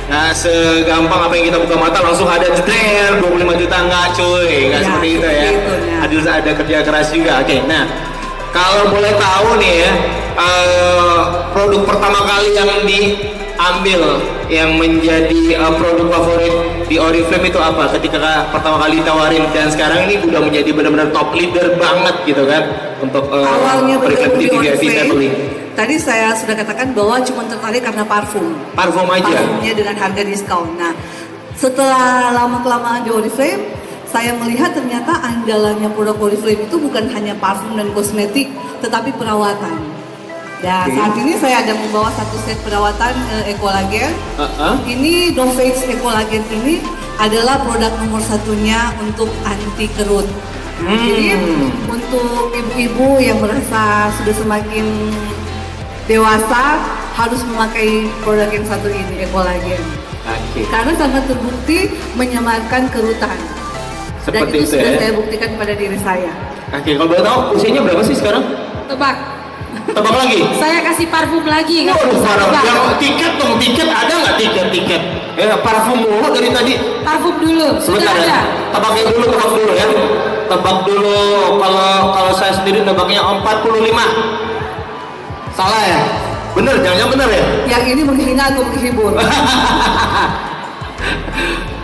Nah, segampang apa yang kita buka mata langsung ada jeder 25 juta enggak cuy, enggak Iya, seperti itu ya. itu, ya. Ada ada kerja keras juga. Oke, nah kalau boleh tahu nih ya, eh, produk pertama kali yang diambil yang menjadi eh, produk favorit di Oriflame itu apa? Ketika pertama kali ditawarin dan sekarang ini udah menjadi benar-benar top leader banget gitu kan untuk eh, Awalnya bergabung di Oriflame, tadi saya sudah katakan bahwa cuma tertarik karena parfum. Parfum aja. parfumnya dengan harga diskon. Nah, setelah lama kelamaan di Oriflame, saya melihat ternyata andalannya produk Oriflame itu bukan hanya parfum dan kosmetik, tetapi perawatan. Ya, Oke. saat ini saya ada membawa satu set perawatan eh, Ecolagen. Uh-uh. Ini Dovage Ecolagen ini adalah produk nomor satunya untuk anti kerut. Hmm. Jadi untuk ibu-ibu yang merasa sudah semakin dewasa harus memakai produk yang satu ini Ecolagen. Oke. Karena sangat terbukti menyamarkan kerutan. Dan Seperti itu itu sudah ya. saya buktikan pada diri saya. Oke, kalau boleh tahu usianya berapa sih sekarang? Tebak. Tebak lagi. Saya kasih parfum lagi. Waduh, tebak. Yang tiket dong, tiket ada nggak tiket tiket? Eh, parfum mulu dari tadi. Parfum dulu. Sudah Sebentar ada. ya. Tebaknya dulu, tebak dulu ya. Tebak dulu. Kalau kalau saya sendiri nebaknya 45. Salah ya? Bener, jangan-jangan bener ya? Yang ini menghina atau menghibur. [LAUGHS]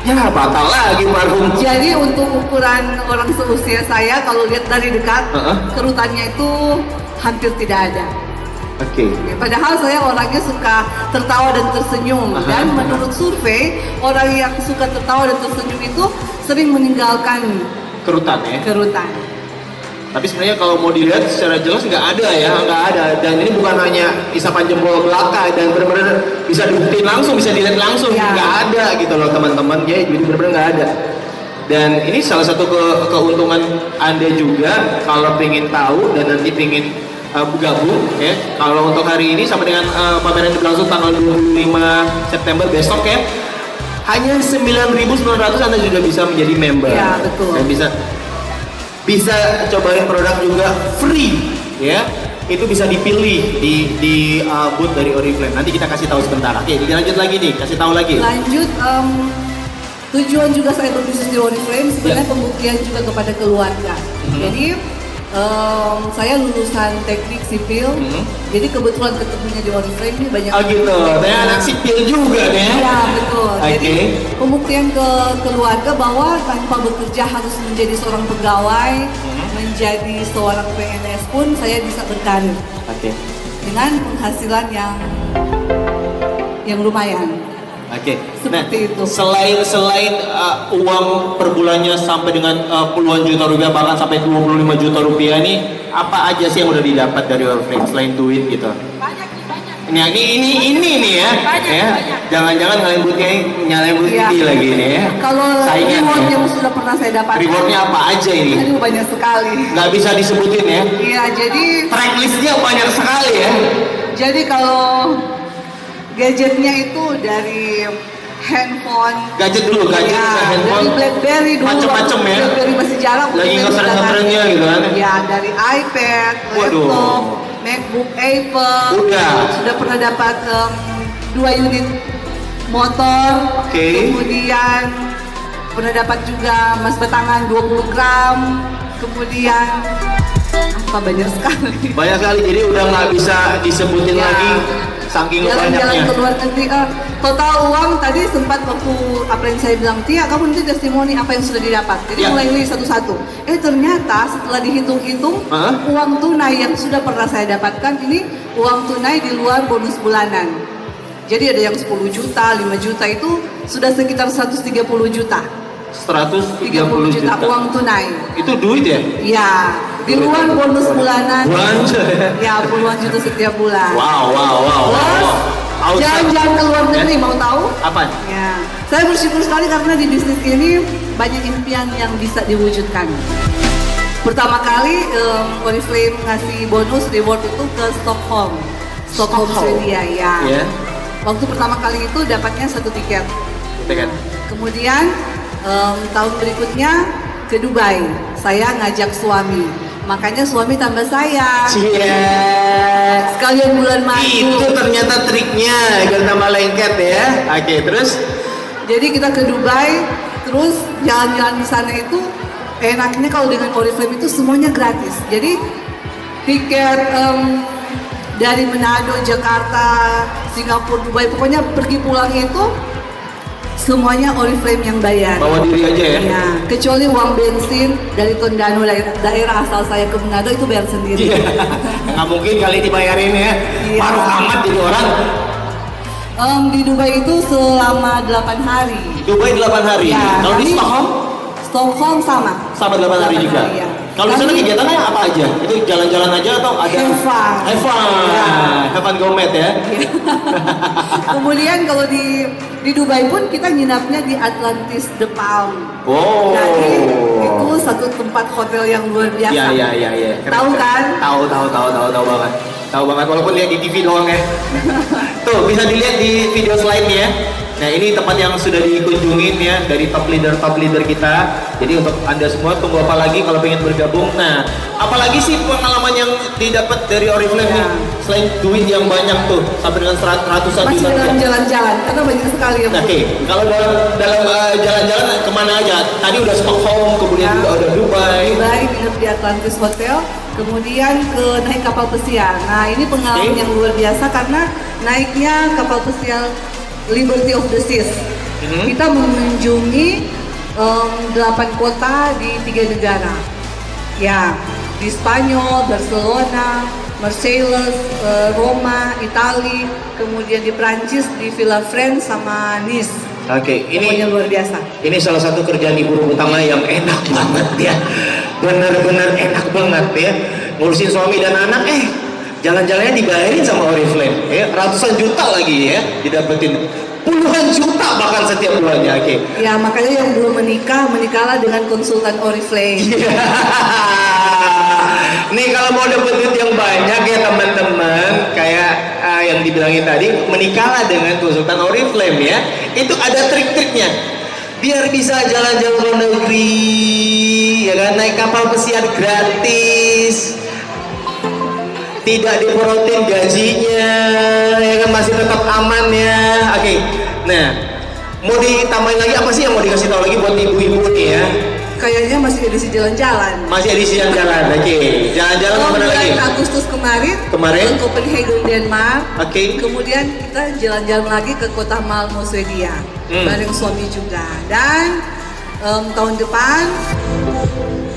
Ya, batal lagi parfum. Jadi untuk ukuran orang seusia saya kalau lihat dari dekat Uh-uh. kerutannya itu hampir tidak ada. Oke. Ya, Padahal saya orangnya suka tertawa dan tersenyum Aha. dan menurut survei orang yang suka tertawa dan tersenyum itu sering meninggalkan Kerutan ya. kerutan. Tapi sebenarnya kalau mau dilihat secara jelas nggak ada ya, nggak ada. Dan ini bukan hanya isapan jempol belaka dan benar-benar bisa dibuktiin langsung, bisa dilihat langsung, Ya. nggak ada gitu loh teman-teman. Ya, jadi benar-benar nggak ada. Dan ini salah satu ke- keuntungan anda juga kalau pengen tahu dan nanti pengen uh, bergabung ya. Kalau untuk hari ini sampai dengan uh, pameran berlangsung tanggal 25 September besok ya. Hanya 9.900 Anda juga bisa menjadi member. Ya, betul. Dan bisa bisa cobain produk juga free ya itu bisa dipilih di di uh, booth dari Oriflame nanti kita kasih tahu sebentar oke lanjut lagi nih kasih tahu lagi Lanjut em, tujuan juga saya berbisnis di Oriflame sebenarnya Ya. pembuktian juga kepada keluarga. Mhm. Jadi em, saya lulusan teknik sipil, Mhm. jadi kebetulan ketemunya di Oriflame ini banyak. oh gitu saya anak sipil juga nih ya Iya betul. Jadi Oke. pembuktian ke keluarga bahwa tanpa bekerja harus menjadi seorang pegawai, Mhm. menjadi seorang PNS pun saya bisa berkarir oke dengan penghasilan yang yang lumayan. Oke nah Seperti itu. selain selain uh, uang per bulannya sampai dengan uh, puluhan juta rupiah bahkan sampai 25 juta rupiah nih apa aja sih yang udah didapat dari Oriflame selain duit gitu Ini ini ini ini nih ya. Banyak, ya. banyak. Jangan-jangan nyalain butnya nyalain but Iya. ini lagi nih ya. Kalau Saingan reward ya. yang sudah pernah saya dapatkan. Rewardnya apa aja ini? Aduh banyak sekali. Nggak bisa disebutin ya. Iya, jadi Tracklistnya banyak sekali ya. jadi kalau gadgetnya itu dari handphone Gadget dulu, gadget, ya, handphone. dari BlackBerry dulu Macem-macem waktu ya. BlackBerry masih jarang Lagi ngetren-ngetrennya gitu kan. ya dari iPad Waduh. laptop MacBook Apple Udah. sudah pernah dapat em, dua unit motor Oke. kemudian pernah dapat juga emas batangan 20 gram kemudian apa banyak sekali Banyak sekali, jadi udah nggak bisa disebutin Ya. lagi saking jalan-jalan banyaknya. ke luar negeri eh, total uang tadi sempat waktu apa yang saya bilang Tia kamu nanti testimoni apa yang sudah didapat jadi Ya. mulai ini satu-satu eh ternyata setelah dihitung-hitung Hah? uang tunai yang sudah pernah saya dapatkan ini uang tunai di luar bonus bulanan jadi ada yang 10 juta 5 juta itu sudah sekitar 130 juta 130 30 juta juta. uang tunai Itu duit ya? ya di luar bonus bulanan Belanja. ya puluhan juta setiap bulan Wow, wow, wow, wow. Terus wow. Jalan-jalan ke luar negeri mau tahu? Apa? Ya, saya bersyukur sekali karena di bisnis ini banyak impian yang bisa diwujudkan. Pertama kali um, Oriflame ngasih bonus reward itu ke Stockholm, Stockholm. Swedia ya. Iya. Waktu pertama kali itu dapatnya satu tiket. Tekan. Kemudian em, tahun berikutnya ke Dubai, saya ngajak suami. Makanya suami tambah sayang. Cie. Sekalian bulan madu. Itu ternyata triknya agar tambah lengket ya. Oke, terus Jadi kita ke Dubai, terus jalan-jalan di sana itu enaknya kalau dengan Oriflame itu semuanya gratis. Jadi tiket em, dari Manado, Jakarta, Singapura, Dubai, pokoknya pergi pulang itu semuanya Oriflame yang bayar. bawa diri aja ya. Ya, kecuali uang bensin dari Tondano daerah, daerah asal saya ke Manado itu bayar sendiri. Iya. [LAUGHS] Nggak mungkin kali dibayarin ya. Iya. Paruh amat jadi orang. Em, di Dubai itu selama 8 hari. Dubai 8 hari. Ya, Kalau di Stockholm Stockholm sama. sama 8 hari 8 juga. hari, ya. Kalau di sana kegiatannya apa aja? Itu jalan-jalan aja atau ada Have fun. Have fun. Ya. Fun gourmet ya. [LAUGHS] Kemudian kalau di di Dubai pun kita nginapnya di Atlantis The Palm. Wow. Jadi itu satu tempat hotel yang luar biasa. Iya iya iya. Keren, Tahu kan? Tahu tahu tahu tahu tahu banget. Tahu banget walaupun lihat di TV doang ya. [LAUGHS] Tuh bisa dilihat di video slide-nya ya. Nah ini tempat yang sudah dikunjungin ya dari top leader top leader kita. Jadi untuk anda semua tunggu apa lagi kalau pengen bergabung. Nah apalagi sih pengalaman yang didapat dari Oriflame nih Ya. selain duit yang banyak tuh sampai dengan serat- ratusan Masih juta dalam jalan-jalan karena banyak sekali yang Oke, kalau dalam dalam uh, jalan-jalan ke mana aja? Tadi udah Stockholm, kemudian Ya. juga udah Dubai. Dubai nginep di Atlantis Hotel, kemudian ke naik kapal pesiar. Nah ini pengalaman Oke. yang luar biasa karena naiknya kapal pesiar Liberty of the Seas. Mhm. Kita mengunjungi em, delapan kota di tiga negara. Ya, di Spanyol, Barcelona, Marseille, eh, Roma, Itali, kemudian di Prancis di Villa France sama Nice. Oke, Pokoknya ini luar biasa. ini salah satu kerjaan ibu rumah tangga yang enak [LAUGHS] banget ya. Bener-bener enak banget ya. Ngurusin suami dan anak eh jalan-jalannya dibayarin sama Oriflame ya. Ratusan juta lagi ya didapetin. Puluhan juta bahkan setiap bulannya. Oke. Ya makanya yang belum menikah menikahlah dengan konsultan Oriflame. [LAUGHS] Nih kalau mau dapet duit yang banyak ya teman-teman kayak ah, yang dibilangin tadi menikahlah dengan konsultan Oriflame ya. Itu ada trik-triknya. Biar bisa jalan-jalan ke luar negeri, ya kan naik kapal pesiar gratis. Tidak diporotin gajinya, ya kan masih tetap aman ya. Oke. Nah, mau ditambahin lagi apa sih yang mau dikasih tahu lagi buat ibu-ibu nih ya? Kayaknya masih edisi jalan-jalan. Masih edisi yang jalan, oke. Jalan-jalan Oh, ke mana lagi? Agustus kemarin, Kemarin? ke Copenhagen, Denmark. Oke. Kemudian kita jalan-jalan lagi ke kota Malmo, Swedia, Hmm. bareng suami juga. Dan em, tahun depan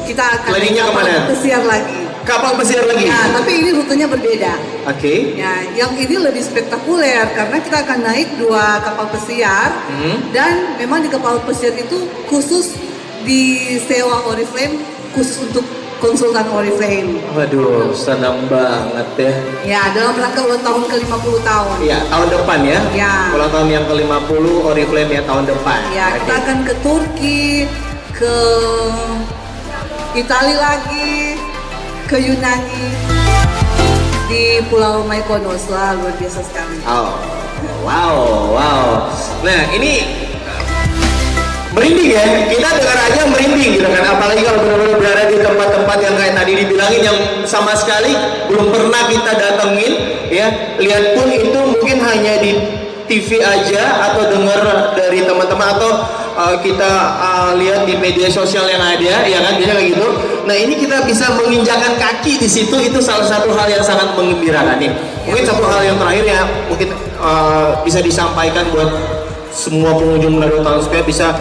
kita akan kapal ke mana? pesiar lagi. Kapal pesiar lagi. Ya, tapi ini rutenya berbeda. Oke. Ya, yang ini lebih spektakuler karena kita akan naik dua kapal pesiar Hmm. dan memang di kapal pesiar itu khusus disewa Oriflame khusus untuk konsultan Oriflame. Waduh, senang banget ya. Ya, dalam rangka ulang tahun ke-50 tahun. Iya, tahun depan ya. Ya. Ulang tahun yang ke-50 Oriflame ya tahun depan. Ya, Oke. kita akan ke Turki, ke Italia lagi, ke Yunani, di Pulau Mykonos lah, luar biasa sekali. Oh, wow, wow. Nah, ini merinding ya. Kita dengar aja merinding gitu kan. Apalagi kalau benar-benar berada di tempat-tempat yang kayak tadi dibilangin yang sama sekali belum pernah kita datengin ya. Lihat pun itu mungkin hanya di TV aja atau dengar dari teman-teman atau uh, kita uh, lihat di media sosial yang ada ya kan biasanya kayak gitu. Nah, ini kita bisa menginjakan kaki di situ itu salah satu hal yang sangat mengembirakan nih. Mungkin satu hal yang terakhir ya mungkin uh, bisa disampaikan buat semua pengunjung Manado Town Square bisa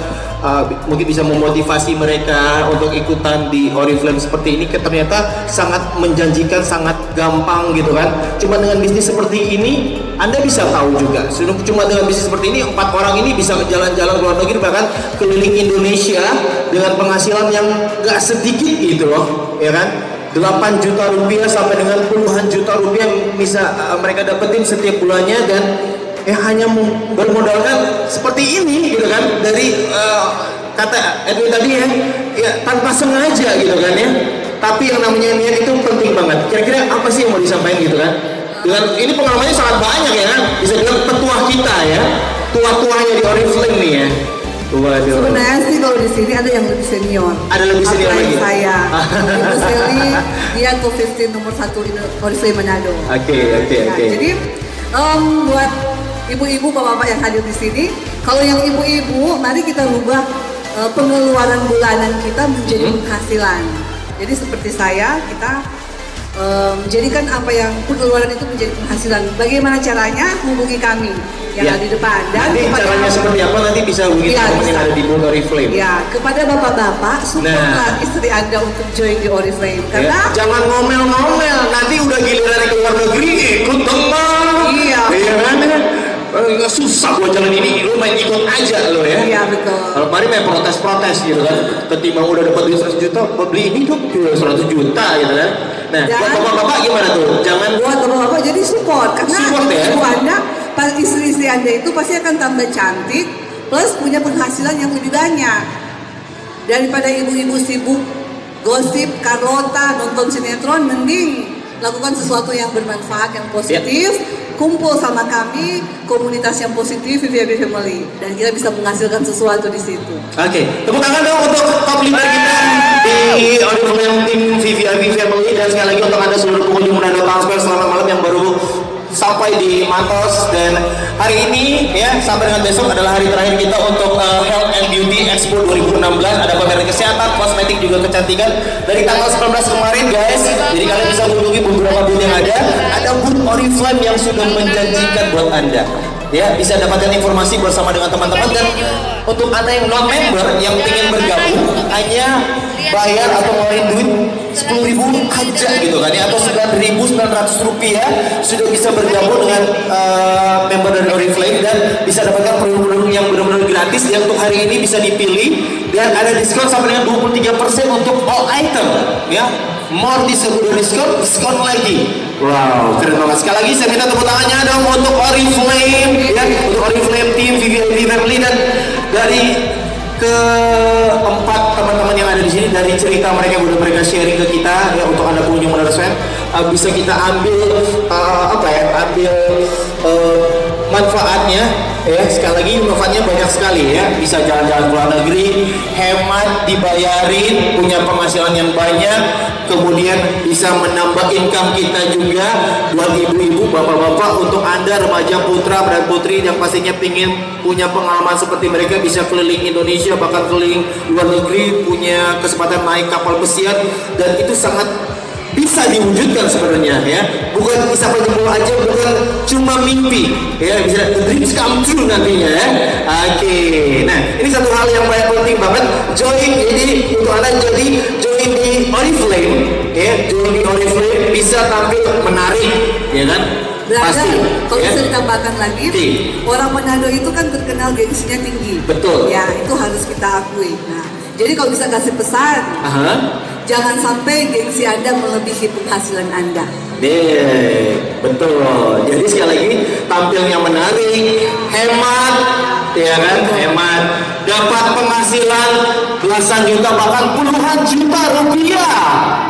uh, mungkin bisa memotivasi mereka untuk ikutan di Oriflame seperti ini ternyata sangat menjanjikan sangat gampang gitu kan. Cuma dengan bisnis seperti ini anda bisa tahu juga. Cuma dengan bisnis seperti ini empat orang ini bisa jalan-jalan luar negeri bahkan keliling Indonesia dengan penghasilan yang gak sedikit gitu loh ya kan? 8 juta rupiah sampai dengan puluhan juta rupiah yang bisa uh, mereka dapetin setiap bulannya dan ya hanya bermodalkan seperti ini gitu kan? Dari uh, kata Edwin tadi ya ya tanpa sengaja gitu kan ya. Tapi yang namanya niat itu penting banget. Kira-kira apa sih yang mau disampaikan gitu kan? Dengan ini pengalamannya sangat banyak ya kan? Bisa bilang petua kita ya. Tua-tuanya di Oriflame nih ya. Waduh Sebenarnya sih kalau di sini ada yang lebih senior. Ada lebih senior lagi? saya. [LAUGHS] Ibu Sally, dia top 15 nomor satu di Oriflame Manado. oke oke Nah, oke. Jadi buat ibu-ibu bapak-bapak yang hadir di sini, kalau yang ibu-ibu, mari kita rubah eh, pengeluaran bulanan kita menjadi Hmm. penghasilan. Jadi seperti saya, kita em, jadikan apa yang pengeluaran itu menjadi penghasilan. Bagaimana caranya? Hubungi kami yang Ya. ada di depan. nanti kepada- caranya seperti apa nanti bisa hubungi Iya, teman yang ada di Oriflame Ya, kepada bapak-bapak, supportlah Nah. istri Anda untuk join di Oriflame. Ya, Karena jangan ngomel-ngomel, nanti udah giliran ke luar negeri ikut teman. Iya. Iya kan? Eh, susah buat jalan ini, lu main ikut aja lo ya. Iya, betul. Kalau kemarin main protes-protes gitu kan, ketimbang udah dapat duit 100 juta, beli ini dong jual 100 juta gitu kan. Nah, buat bapak-bapak gimana tuh? Jangan buat bapak-bapak jadi support karena Support ya? ibu anda pas istri-istri anda itu pasti akan tambah cantik plus punya penghasilan yang lebih banyak daripada ibu-ibu sibuk gosip Carlota nonton sinetron mending lakukan sesuatu yang bermanfaat yang positif kumpul sama kami komunitas yang positif VVIP Family. Dan kita bisa menghasilkan sesuatu di situ. Oke, tepuk tangan dong untuk top leader kita di Auditorium Tim VVIP Family. Dan sekali lagi untuk anda seluruh pengunjung Manado Town Square selamat malam yang baru sampai di Matos dan hari ini ya sampai dengan besok adalah hari terakhir kita untuk uh, Health and Beauty Expo 2016 ada pameran kesehatan, kosmetik juga kecantikan. Dari tanggal 19 kemarin guys jadi kalian bisa mengunjungi beberapa booth yang ada. Ada booth Oriflame yang sudah menjanjikan buat anda ya bisa dapatkan informasi bersama dengan teman-teman dan untuk anda yang non member yang ingin bergabung hanya bayar atau ngeluarin duit sepuluh ribu aja gitu kan ya atau sembilan ribu sembilan ratus rupiah sudah bisa bergabung dengan eh, member dari Oriflame dan bisa dapatkan produk-produk yang benar-benar gratis yang untuk hari ini bisa dipilih dan ada diskon sampai dengan 23% untuk all item ya more diskon diskon lagi. Wow, keren banget. Sekali lagi saya minta tepuk tangannya dong untuk Oriflame ya, untuk Oriflame Team VVIP Family dan dari keempat teman-teman yang ada di sini dari cerita mereka yang udah mereka sharing ke kita ya untuk anda pengunjung Modern Square uh, bisa kita ambil uh, apa ya ambil uh, manfaatnya ya. Sekali lagi manfaatnya banyak sekali ya. Bisa jalan-jalan ke luar negeri hemat dibayarin punya penghasilan yang banyak kemudian bisa menambah income kita juga buat ibu-ibu bapak-bapak untuk anda remaja putra dan putri yang pastinya pingin punya pengalaman seperti mereka bisa keliling Indonesia bahkan keliling luar negeri punya kesempatan naik kapal pesiar dan itu sangat bisa diwujudkan sebenarnya ya bukan bisa jempol aja bukan cuma mimpi ya bisa the dreams come true nantinya ya oke nah ini satu hal yang paling penting banget join jadi untuk anda jadi join di Oriflame ya join di Oriflame bisa tampil menarik ya kan Berada, kalau ya. bisa ditambahkan lagi, Oke. orang Manado itu kan terkenal gengsinya tinggi. Betul. Ya, itu harus kita akui. Nah, Jadi kalau bisa kasih pesan, Aha. jangan sampai gengsi Anda melebihi penghasilan Anda. Deh, betul. Jadi sekali lagi tampilnya menarik, hemat, ya kan? Hemat, dapat penghasilan belasan juta bahkan puluhan juta rupiah,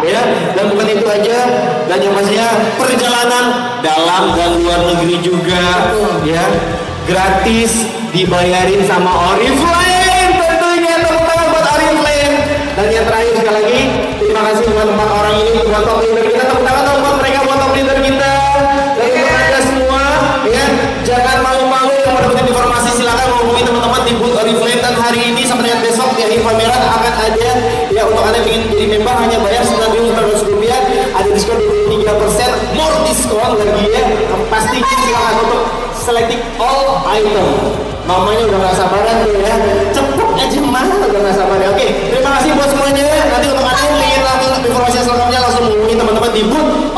ya. Dan bukan itu aja, dan yang pastinya perjalanan dalam dan luar negeri juga, ya. Gratis dibayarin sama Oriflame kasih buat empat orang ini buat top leader kita. Tepuk tangan dong buat mereka buat top leader kita. Untuk mereka semua, ya. Jangan malu-malu yang mau dapetin informasi. Silakan menghubungi teman-teman di booth Oriflame hari ini sampai dengan besok. Di akhir pameran akan ada. Ya untuk anda ingin jadi member hanya bayar sembilan ribu rupiah. Ada diskon 23 persen. More diskon lagi ya. Pastinya silakan untuk selecting all item. Mamanya udah gak sabaran tuh ya. Cepet aja mah udah gak sabar ya oke terima kasih buat semuanya. Nanti untuk anda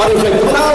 yang ingin